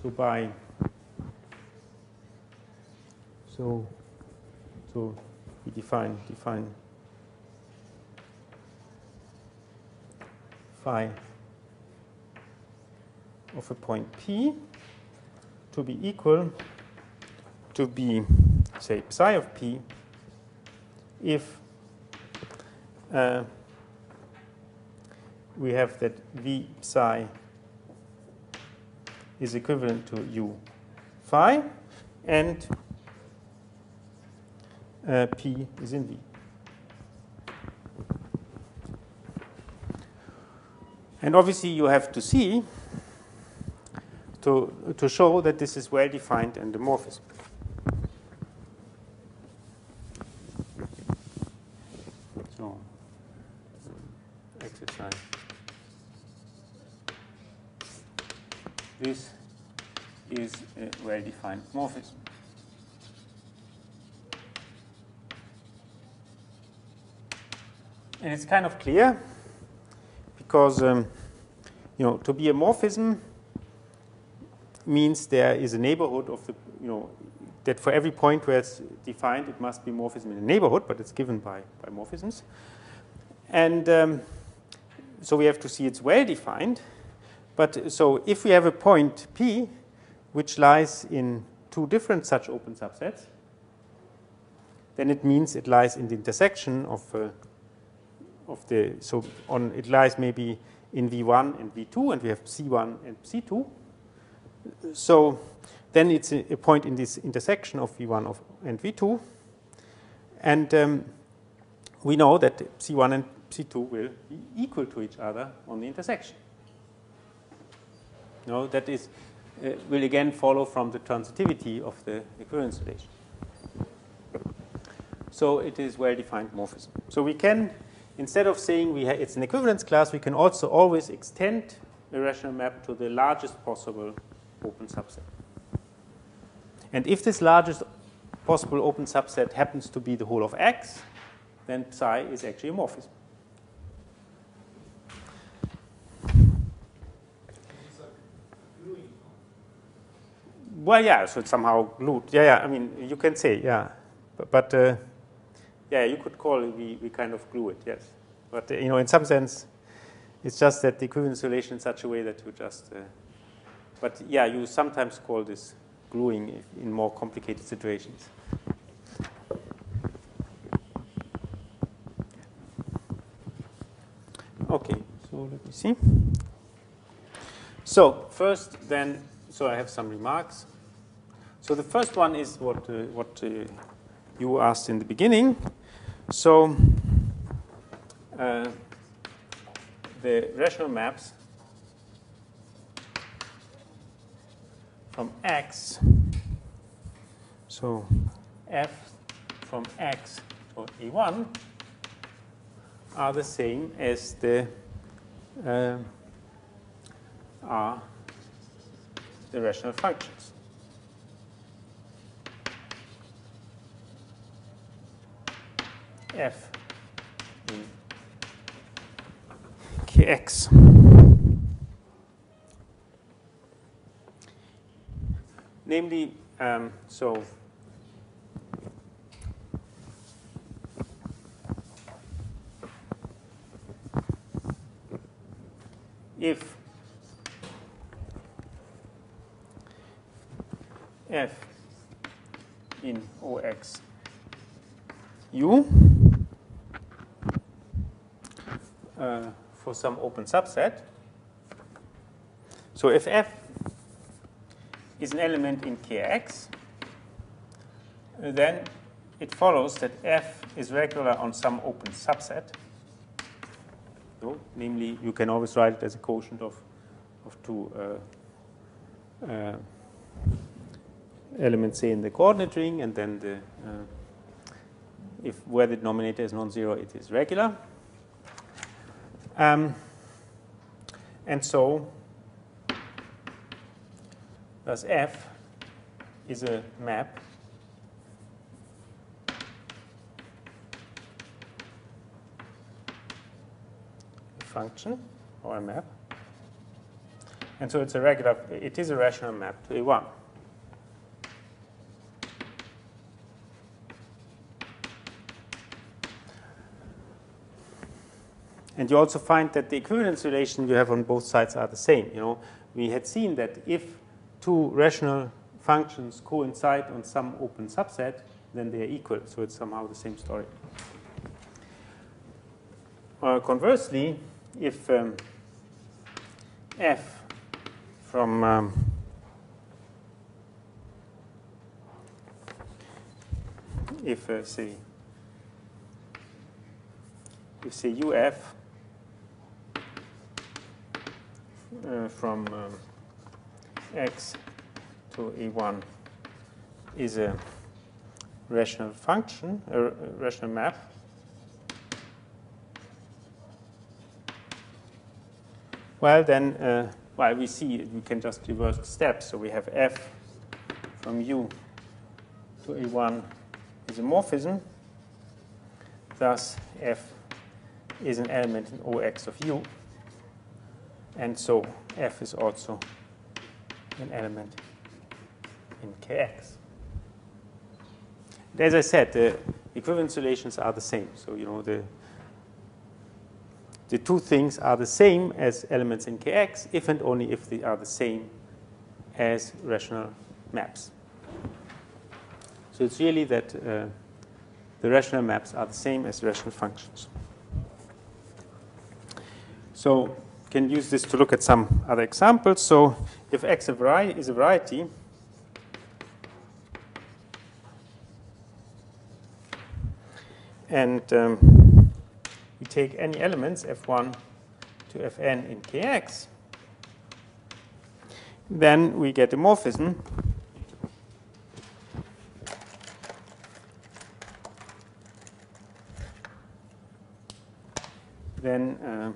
so by so so we define define phi of a point P to be equal to be, say, psi of p if uh, we have that v psi is equivalent to u phi and uh, p is in v. And obviously you have to see to, to show that this is well defined endomorphism. So, exercise. This is a well defined morphism. And it's kind of clear because, um, you know, to be a morphism, means there is a neighborhood of the, you know, that for every point where it's defined, it must be morphism in a neighborhood, but it's given by, by morphisms. And um, so we have to see it's well defined. But so if we have a point P which lies in two different such open subsets, then it means it lies in the intersection of, uh, of the, so on, it lies maybe in V1 and V2, and we have psi1 and psi2. So then it's a, point in this intersection of V1 of, and V2. And um, we know that psi1 and psi2 will be equal to each other on the intersection. No, that is, uh, will again follow from the transitivity of the equivalence relation. So it is well-defined morphism. So we can, instead of saying we it's an equivalence class, we can also always extend a rational map to the largest possible open subset. And if this largest possible open subset happens to be the whole of X, then psi is actually a morphism. Well, yeah, so it's somehow glued. Yeah, yeah, I mean, you can say, yeah. But, but uh, yeah, you could call it, we, we kind of glue it, yes. But, uh, you know, in some sense, it's just that the equivalence relation in such a way that you just, uh, but yeah, you sometimes call this gluing in more complicated situations. Okay, so let me see. So first, then, so I have some remarks. So the first one is what uh, what uh, you asked in the beginning. So uh, the rational maps from X, so f from X to A1 are the same as the uh, are the rational functions. F in kx. Namely, um, so if f in OX U uh, for some open subset. So if f is an element in Kx, then it follows that f is regular on some open subset. Namely, you can always write it as a quotient of, of two uh, uh, elements, say, in the coordinate ring, and then the, uh, if where the denominator is non-zero, it is regular. Um, and so, thus f is a map a function or a map. And so it's a regular, it is a rational map to A1. And you also find that the equivalence relation you have on both sides are the same. You know, we had seen that if two rational functions coincide on some open subset, then they are equal. So it's somehow the same story. Uh, conversely, if um, f from um, if uh, say if say uf uh, from um, x to a1 is a rational function, a rational map, Well, then, uh, well, we see we can just reverse the steps. So we have f from u to a1 is a morphism. Thus, f is an element in OX of u. And so f is also an element in kx. And as I said, the equivalence relations are the same. So, you know, the the two things are the same as elements in Kx if and only if they are the same as rational maps. So it's really that uh, the rational maps are the same as rational functions. So can use this to look at some other examples. So if x is a variety, and um, we take any elements f1 to fn in kx, then we get a morphism then uh,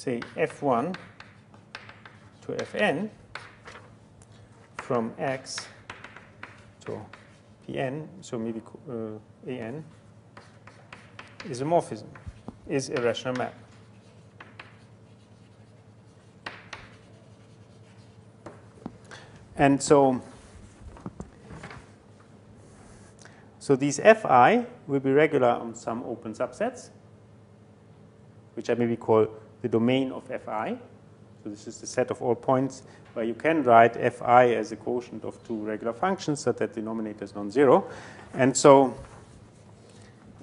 say f1 to fn from x to pn, so maybe uh, an, is a morphism, is a rational map. And so, so these fi will be regular on some open subsets, which I maybe call the domain of fi. So this is the set of all points where you can write fi as a quotient of two regular functions so that the denominator is non-zero. And so,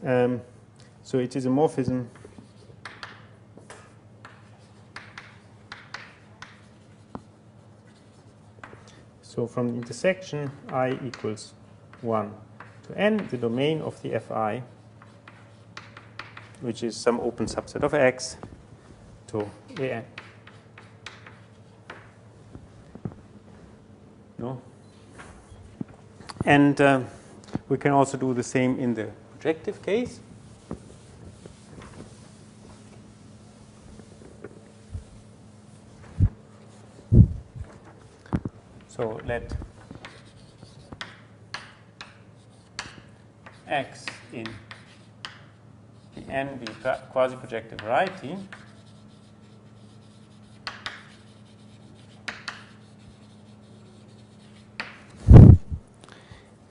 um, so it is a morphism So from the intersection i equals 1 to n, the domain of the fi, which is some open subset of x, to an. No? And uh, we can also do the same in the projective case. So let x in the n be quasi-projective variety.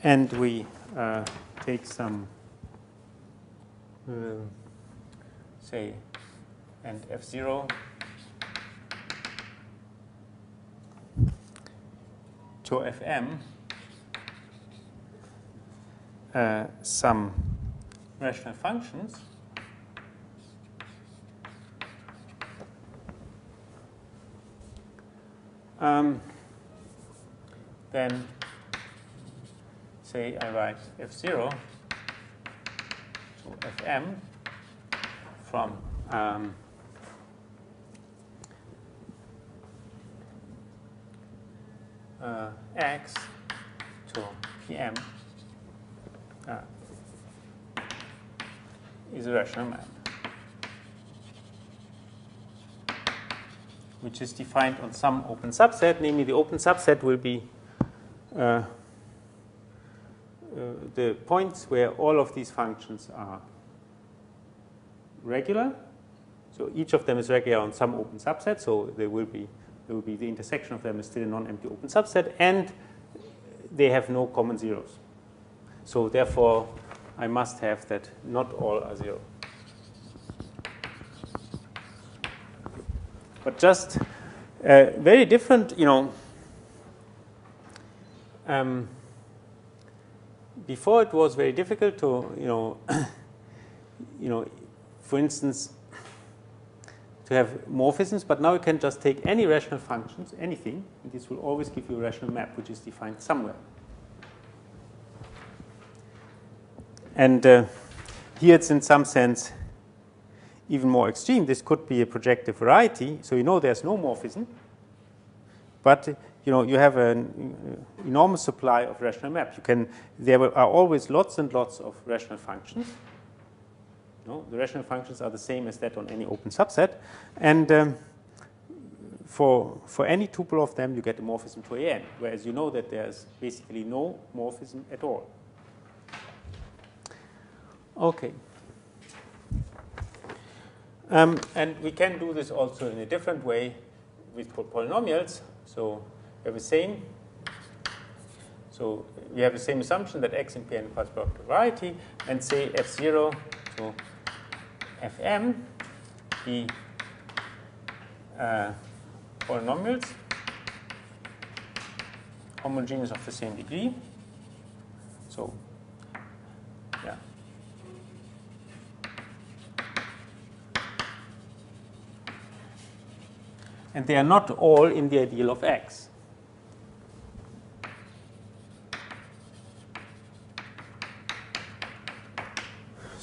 And we uh, take some, uh, say, and f0 to fm uh, some rational functions. Um, then say I write f0 to fm from um, uh, x to pm uh, is a rational map, which is defined on some open subset, namely the open subset will be uh, the points where all of these functions are regular. So each of them is regular on some open subset, so there will be there will be the intersection of them is still a non-empty open subset, and they have no common zeros. So therefore, I must have that not all are zero. But just uh, very different, you know. Um, before it was very difficult to, you know, *coughs* you know, for instance, to have morphisms, but now you can just take any rational functions, anything, and this will always give you a rational map, which is defined somewhere. And uh, here it's in some sense even more extreme. This could be a projective variety, so you know there's no morphism, but you know you have an enormous supply of rational maps. You can there are always lots and lots of rational functions. No, the rational functions are the same as that on any open subset, and um, for for any tuple of them, you get a morphism to an. Whereas you know that there's basically no morphism at all. Okay. Um, and we can do this also in a different way with polynomials. So we have the same. So we have the same assumption that x in Pn quasi-projective variety, and say f0 to Fm be uh, polynomials homogeneous of the same degree. So, yeah. And they are not all in the ideal of X.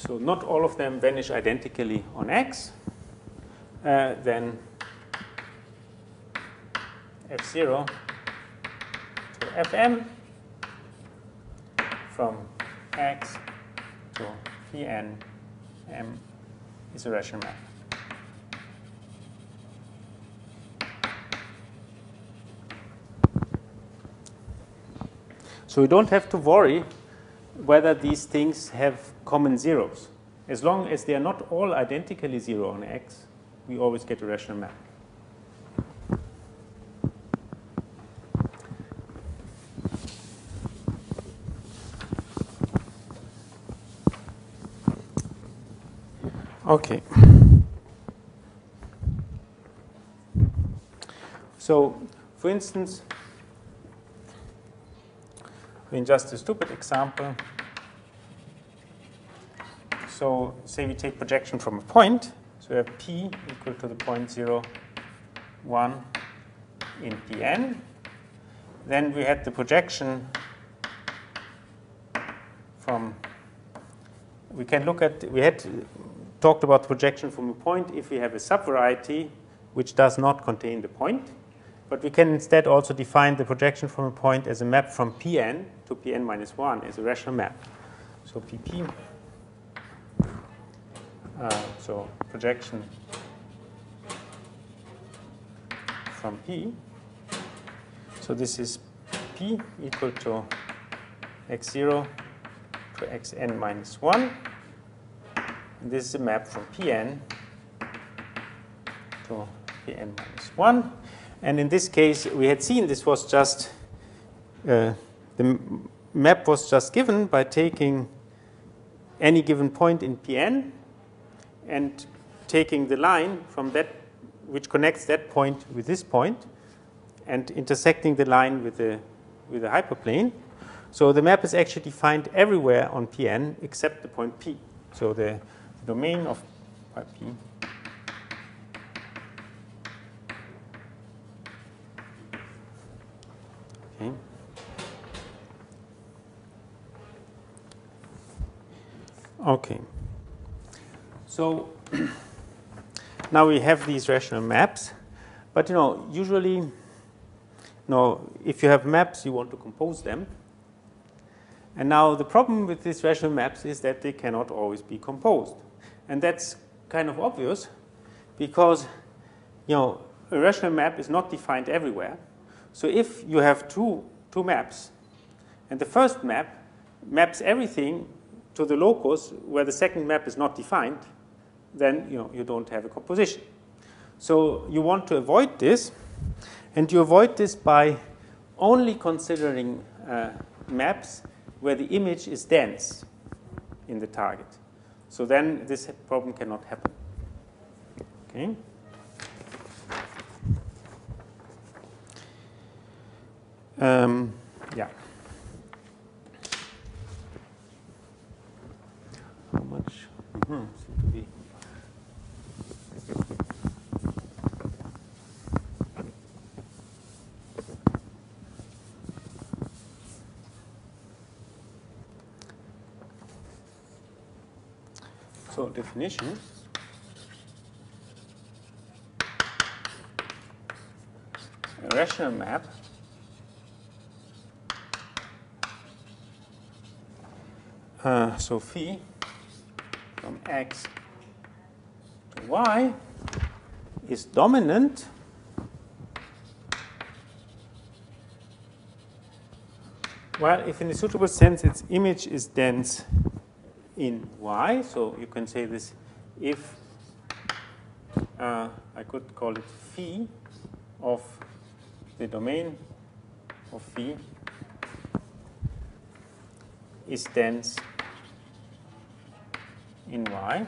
So not all of them vanish identically on X. Uh, then F0 to Fm from X to Pn M is a rational map. So we don't have to worry whether these things have common zeros. As long as they are not all identically zero on X, we always get a rational map. Okay. So, for instance, in just a stupid example, so say we take projection from a point, so we have p equal to the point 0, 1 in Pn. Then we had the projection from, we can look at, we had talked about projection from a point if we have a subvariety which does not contain the point. But we can instead also define the projection from a point as a map from Pn to Pn minus 1 as a rational map. So Pp, uh, so projection from P. So this is P equal to x0 to xn minus 1 this is a map from Pn to Pn minus 1. And in this case, we had seen this was just, uh, the map was just given by taking any given point in Pn and taking the line from that, which connects that point with this point, and intersecting the line with the, with the hyperplane. So the map is actually defined everywhere on Pn except the point P. So the domain of P okay. Okay. So *clears throat* now we have these rational maps, but you know, usually, you know, if you have maps, you want to compose them. And now the problem with these rational maps is that they cannot always be composed. And that's kind of obvious because you know, a rational map is not defined everywhere. So if you have two, two maps, and the first map maps everything to the locus where the second map is not defined, then you, know, you don't have a composition. So you want to avoid this, and you avoid this by only considering uh, maps where the image is dense in the target. So then this problem cannot happen. Okay? Um, yeah. How much? Mm -hmm. So definition. A rational map uh, so phi from x to y is dominant well if in a suitable sense its image is dense in Y. So you can say this if uh, I could call it phi of the domain of phi is dense in Y.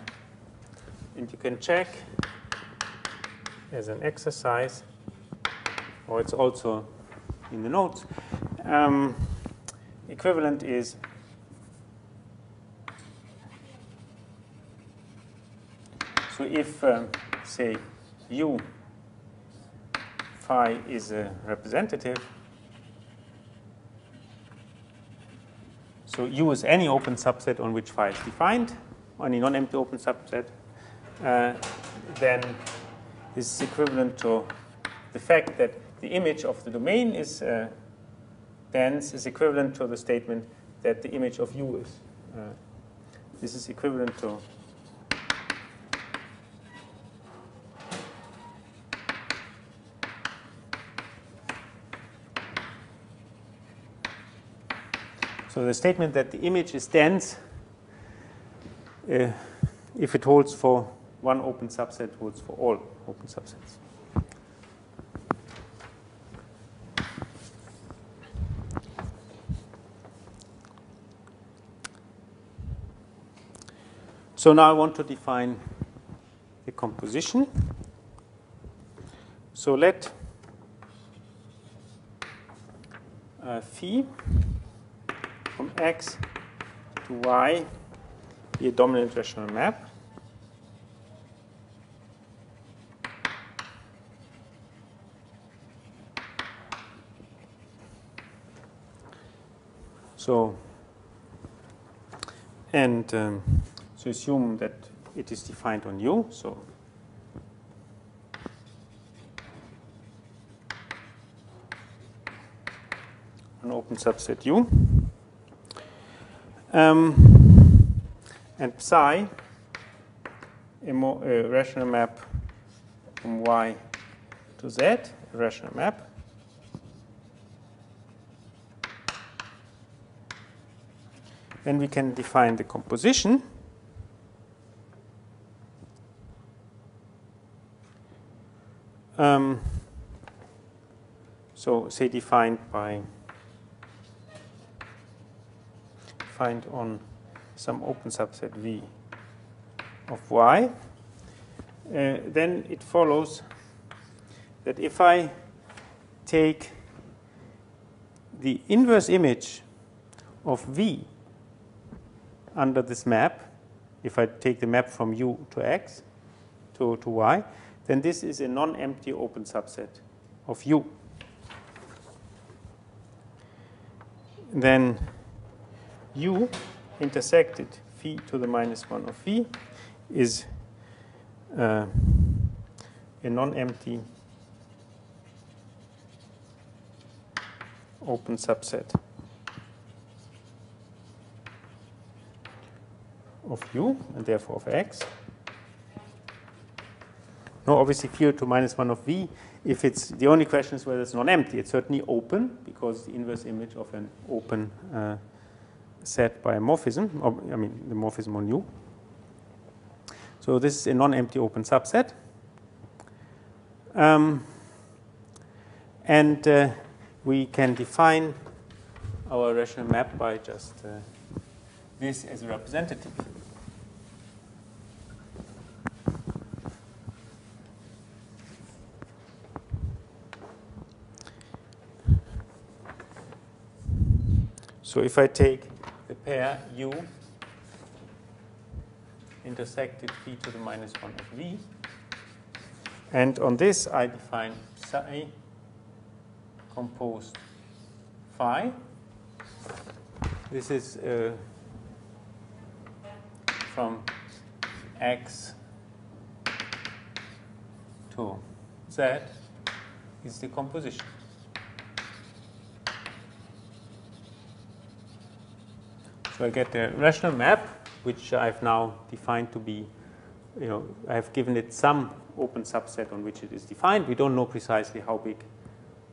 and you can check as an exercise, or it's also in the notes. Um, equivalent is so if um, say u phi is a representative so u is any open subset on which phi is defined any non-empty open subset uh, then this is equivalent to the fact that the image of the domain is uh, dense is equivalent to the statement that the image of U is. Uh, this is equivalent to So the statement that the image is dense, uh, if it holds for one open subset, holds for all open subsets. So now I want to define the composition. So let uh, phi from x to y a dominant rational map. So, and um, so assume that it is defined on U. So an open subset U. Um, and psi, a, mo- a rational map from Y to Z, a rational map. Then we can define the composition. Um, so say defined by defined on some open subset V of Y, uh, then it follows that if I take the inverse image of V under this map, if I take the map from U to X to, to Y, then this is a non-empty open subset of U. Then U intersected phi to the minus 1 of V is uh, a non-empty open subset of U and therefore of X. No, obviously phi to minus 1 of V, if it's, the only question is whether it's non-empty. It's certainly open because the inverse image of an open uh, set by a morphism, or, I mean the morphism on U. So this is a non-empty open subset. Um, and uh, we can define our rational map by just uh, this as a representative. So if I take pair U intersected phi to the minus 1 of V, and on this I define psi composed phi. This is uh, from x to z is the composition. So I get a rational map, which I've now defined to be, you know, I've given it some open subset on which it is defined. We don't know precisely how big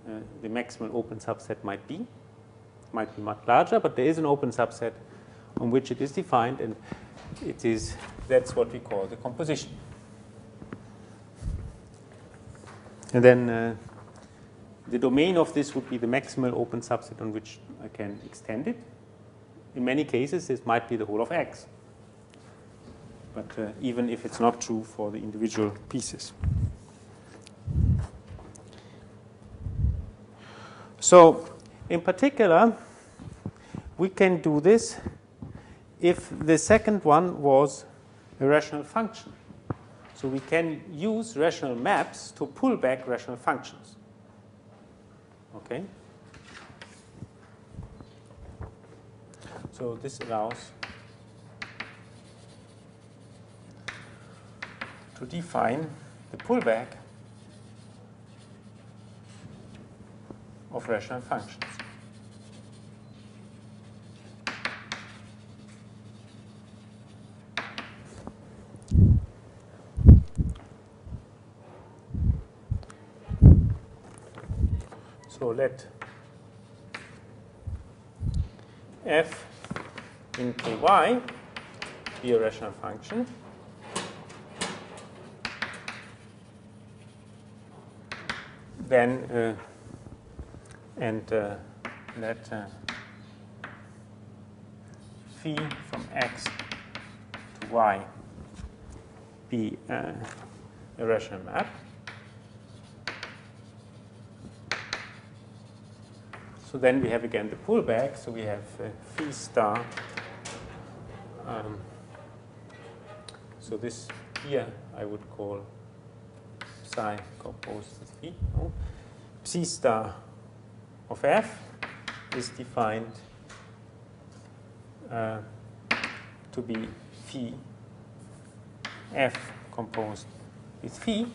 uh, the maximal open subset might be. It might be much larger, but there is an open subset on which it is defined, and it is that's what we call the composition. And then uh, the domain of this would be the maximal open subset on which I can extend it in many cases, this might be the whole of X. but uh, even if it's not true for the individual pieces. So, in particular, we can do this if the second one was a rational function. So we can use rational maps to pull back rational functions. Okay? So this allows to define the pullback of rational functions. So let f in ky be a rational function. Then uh, and uh, let uh, phi from x to y be uh, a rational map. So then we have again the pullback. So we have uh, phi star. Um, so this here I would call psi composed with phi. No? Psi star of f is defined uh, to be phi f composed with phi,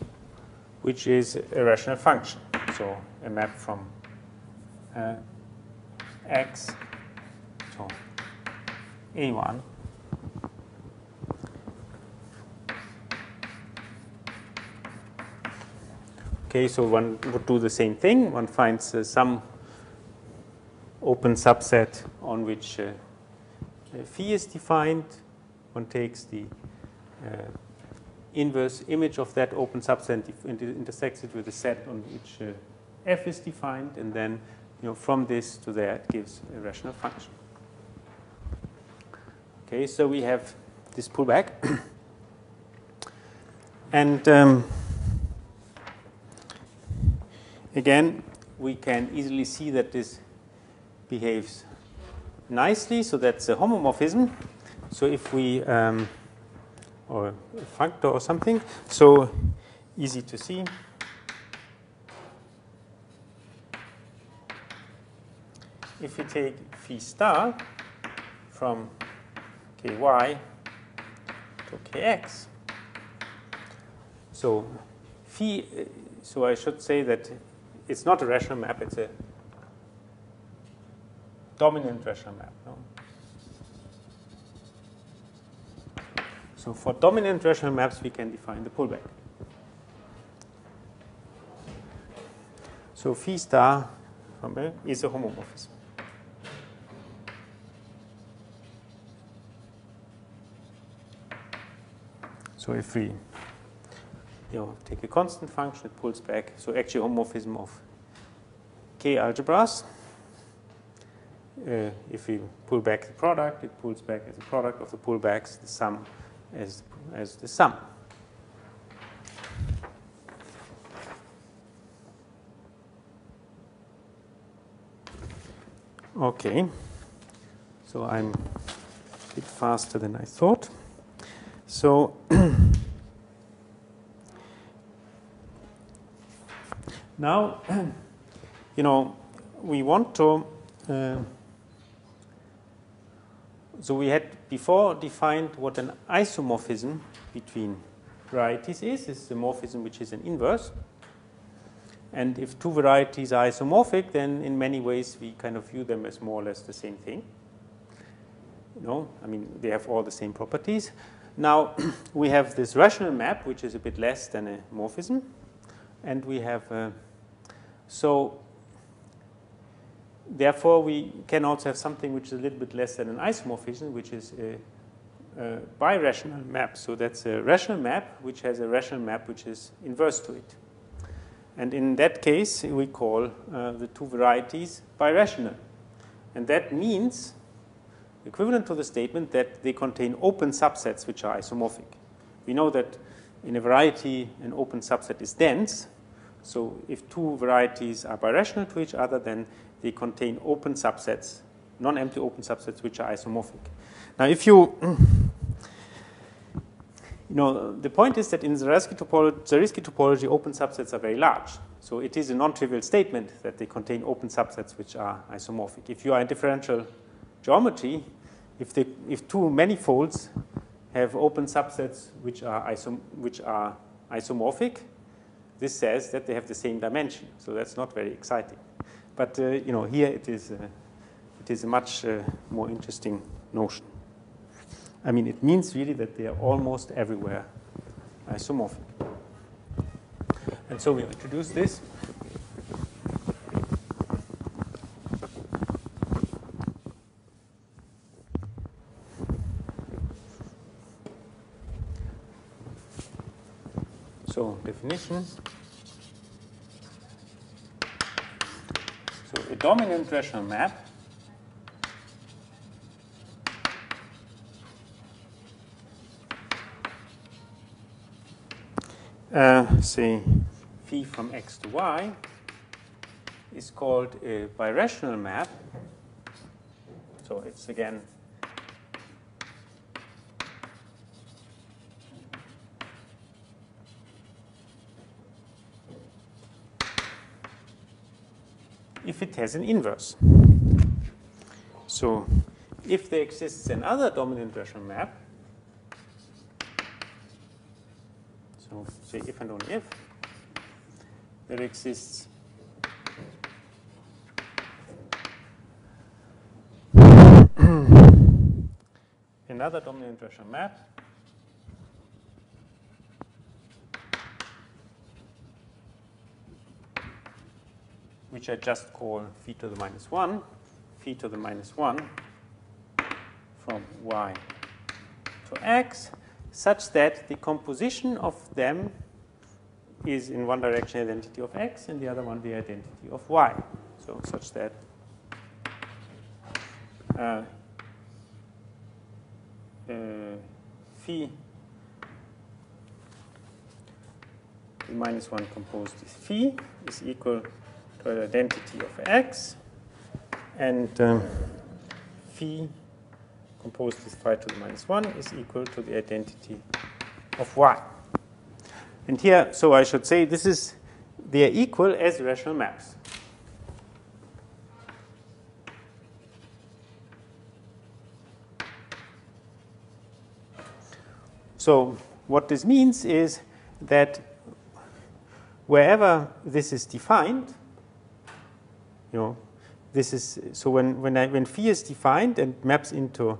which is a rational function. So a map from uh, x to a1 Okay, so one would do the same thing. One finds uh, some open subset on which uh, phi is defined. One takes the uh, inverse image of that open subset and intersects it with a set on which uh, f is defined, and then you know, from this to that gives a rational function. Okay, so we have this pullback. *coughs* and um, again, we can easily see that this behaves nicely. So that's a homomorphism. So if we, um, or a functor or something, so easy to see. If we take phi star from ky to kx, so phi, so I should say that it's not a rational map, it's a dominant rational map. No? So for dominant rational maps, we can define the pullback. So phi star is a homomorphism. So if we you take a constant function, it pulls back. So actually homomorphism of k algebras uh, if we pull back the product, it pulls back as a product of the pullbacks, the sum as, as the sum. Okay, so I'm a bit faster than I thought. So *clears throat* now, *clears throat* you know, we want to uh, so we had before defined what an isomorphism between varieties is. Is a morphism which is an inverse. And if two varieties are isomorphic, then in many ways we kind of view them as more or less the same thing. You know, I mean, they have all the same properties. Now, *clears throat* we have this rational map, which is a bit less than a morphism. And we have, uh, so therefore, we can also have something which is a little bit less than an isomorphism, which is a, a birational map. So that's a rational map which has a rational map which is inverse to it. And in that case, we call uh, the two varieties birational. And that means equivalent to the statement that they contain open subsets which are isomorphic. We know that in a variety, an open subset is dense. So if two varieties are birational to each other, then they contain open subsets, non-empty open subsets which are isomorphic. Now, if you, *clears throat* you know, the point is that in Zariski topology, Zariski topology, open subsets are very large. So it is a non-trivial statement that they contain open subsets which are isomorphic. If you are in differential geometry, if, if two manifolds have open subsets which are, isom which are isomorphic, this says that they have the same dimension. So that's not very exciting. But uh, you know, here it is, uh, it is a much uh, more interesting notion. I mean, it means really that they are almost everywhere isomorphic. And so we introduce this. So definition. So a dominant rational map uh, say phi from x to y is called a birational map. So it's again has an inverse. So if there exists another dominant rational map, so say if and only if, there exists *clears throat* another dominant rational map which I just call phi to the minus 1, phi to the minus 1 from y to x, such that the composition of them is in one direction identity of x and the other one the identity of y. So such that uh, uh, phi the minus 1 composed is phi is equal to the identity of x and um, phi composed with phi to the minus 1 is equal to the identity of y. And here, so I should say this is, they are equal as rational maps. So what this means is that wherever this is defined, you know, this is so when when I, when phi is defined and maps into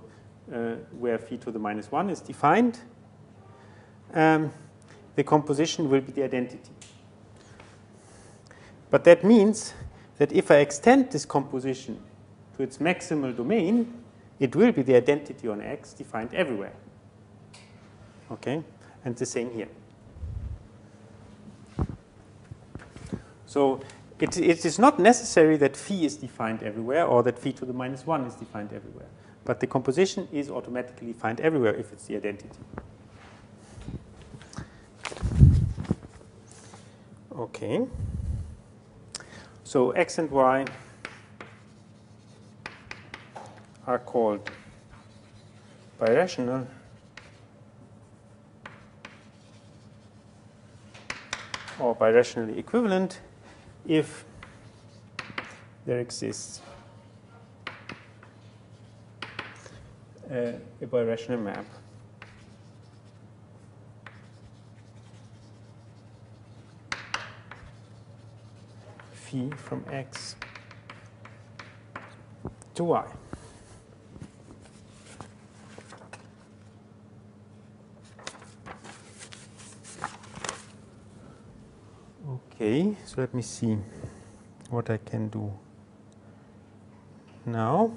uh, where phi to the minus one is defined, um, the composition will be the identity. But that means that if I extend this composition to its maximal domain, it will be the identity on X defined everywhere. Okay, and the same here. So it, it is not necessary that phi is defined everywhere or that phi to the minus 1 is defined everywhere. But the composition is automatically defined everywhere if it's the identity. Okay. So x and y are called birational or birationally equivalent if there exists a, birational map phi from x to y. Okay, so let me see what I can do now.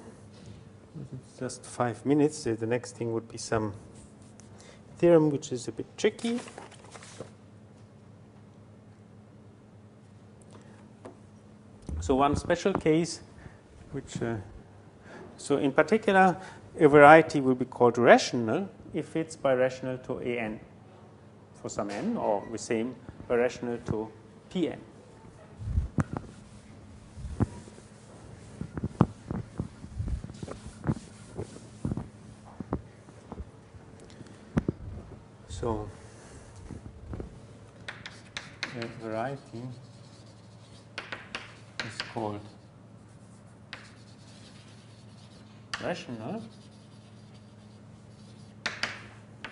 It's just five minutes. The next thing would be some theorem, which is a bit tricky. So one special case, which uh, so in particular, a variety will be called rational if it's birational to an for some n, or the same birational to pn. So, a variety is called rational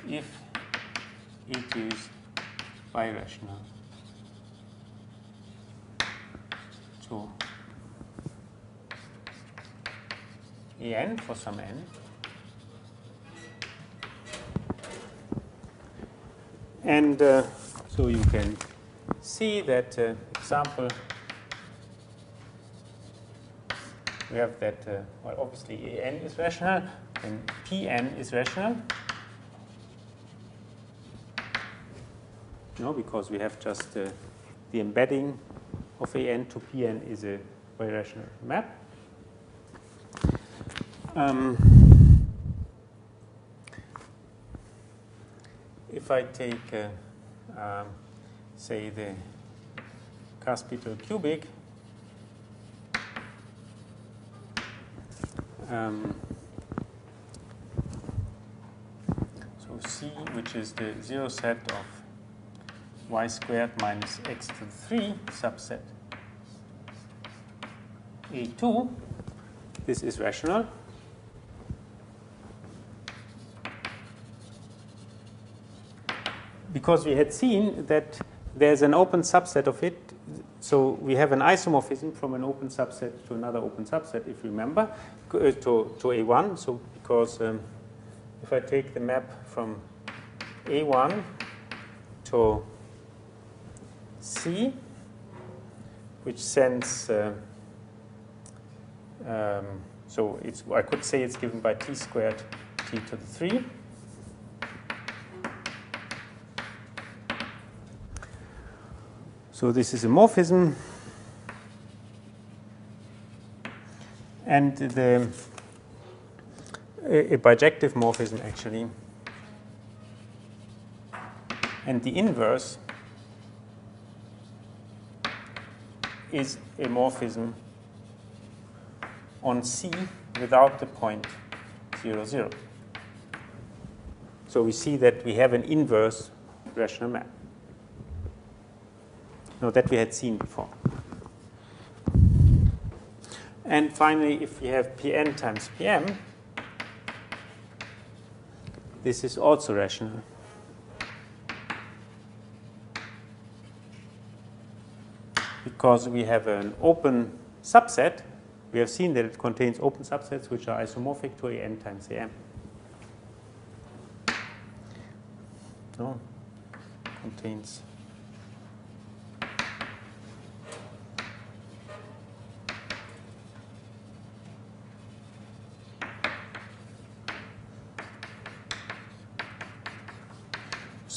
if it is birational. So, an for some n And uh, so you can see that uh, example, we have that, uh, well, obviously an is rational and pn is rational. No, because we have just uh, the embedding of an to pn is a birational map. Um, if I take, uh, um, say, the cuspidal cubic, um, so C, which is the zero set of y squared minus x to the 3 subset A2, this is rational. Because we had seen that there's an open subset of it. So we have an isomorphism from an open subset to another open subset, if you remember, uh, to, to A1. So because um, if I take the map from A1 to C, which sends, uh, um, so it's, I could say it's given by t squared t to the 3. So this is a morphism. And the a, a bijective morphism actually. And the inverse is a morphism on C without the point 0, 0. So we see that we have an inverse rational map no, that we had seen before. And finally, if we have Pn times Pm, this is also rational. Because we have an open subset, we have seen that it contains open subsets which are isomorphic to An times Am. No, contains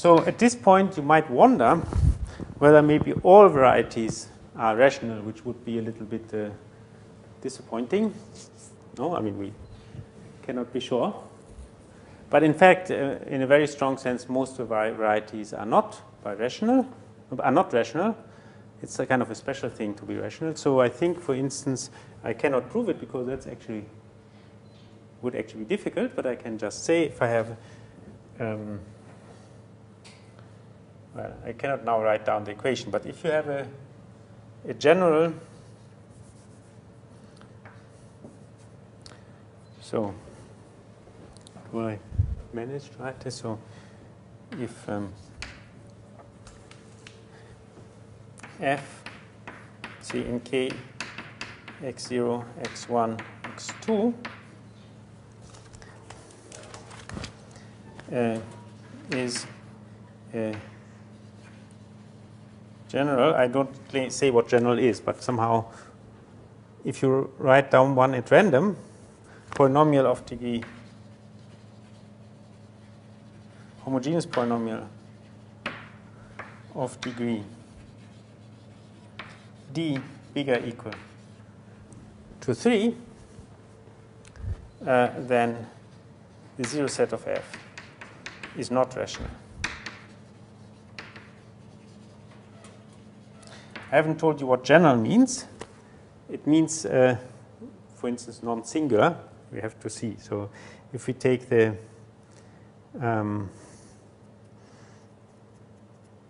So at this point, you might wonder whether maybe all varieties are rational, which would be a little bit uh, disappointing. No, I mean, we cannot be sure. But in fact, uh, in a very strong sense, most varieties are not birational, are not rational. It's a kind of a special thing to be rational. So I think, for instance, I cannot prove it because that's actually would actually be difficult. But I can just say if I have um, well, I cannot now write down the equation, but if you have a, a general, so will I manage to write this? So if um, f c in k x0, x1, x2 uh, is uh, general, I don't say what general is, but somehow if you write down one at random, polynomial of degree, homogeneous polynomial of degree d bigger equal to 3, uh, then the zero set of f is not rational. I haven't told you what general means. It means, uh, for instance, non-singular. We have to see. So if we take the um,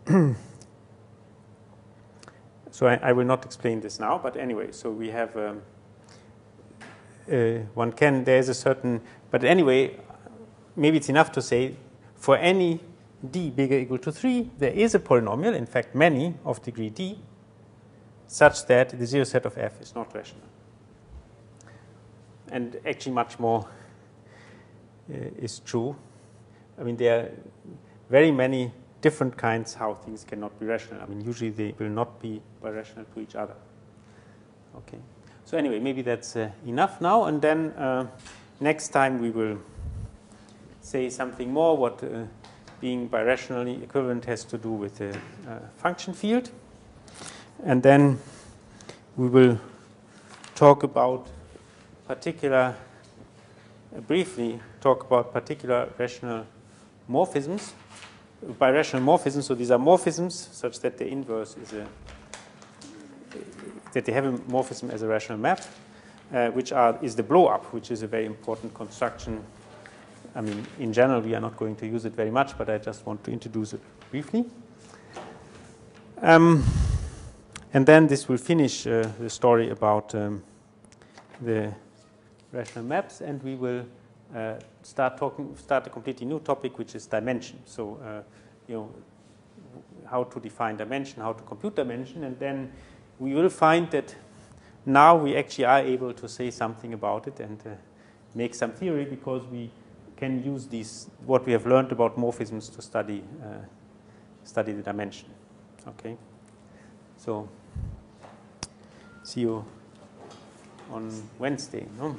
*clears throat* so I, I, will not explain this now, but anyway, so we have um, uh, one can there's a certain, but anyway, maybe it's enough to say for any d bigger equal to 3, there is a polynomial, in fact, many of degree d, such that the zero set of f is not rational. And actually, much more uh, is true. I mean, there are very many different kinds how things cannot be rational. I mean, usually they will not be birational to each other. Okay. So anyway, maybe that's uh, enough now. And then uh, next time we will say something more what uh, being birationally equivalent has to do with the uh, function field. And then we will talk about particular, uh, briefly talk about particular rational morphisms birational morphisms. So these are morphisms such that the inverse is a that they have a morphism as a rational map, uh, which are is the blow up, which is a very important construction. I mean, in general, we are not going to use it very much, but I just want to introduce it briefly. Um, and then this will finish uh, the story about um, the rational maps, and we will uh, start talking, start a completely new topic, which is dimension. So, uh, you know, how to define dimension, how to compute dimension, and then we will find that now we actually are able to say something about it and uh, make some theory because we can use these what we have learned about morphisms to study uh, study the dimension. Okay, so see you on Wednesday. No?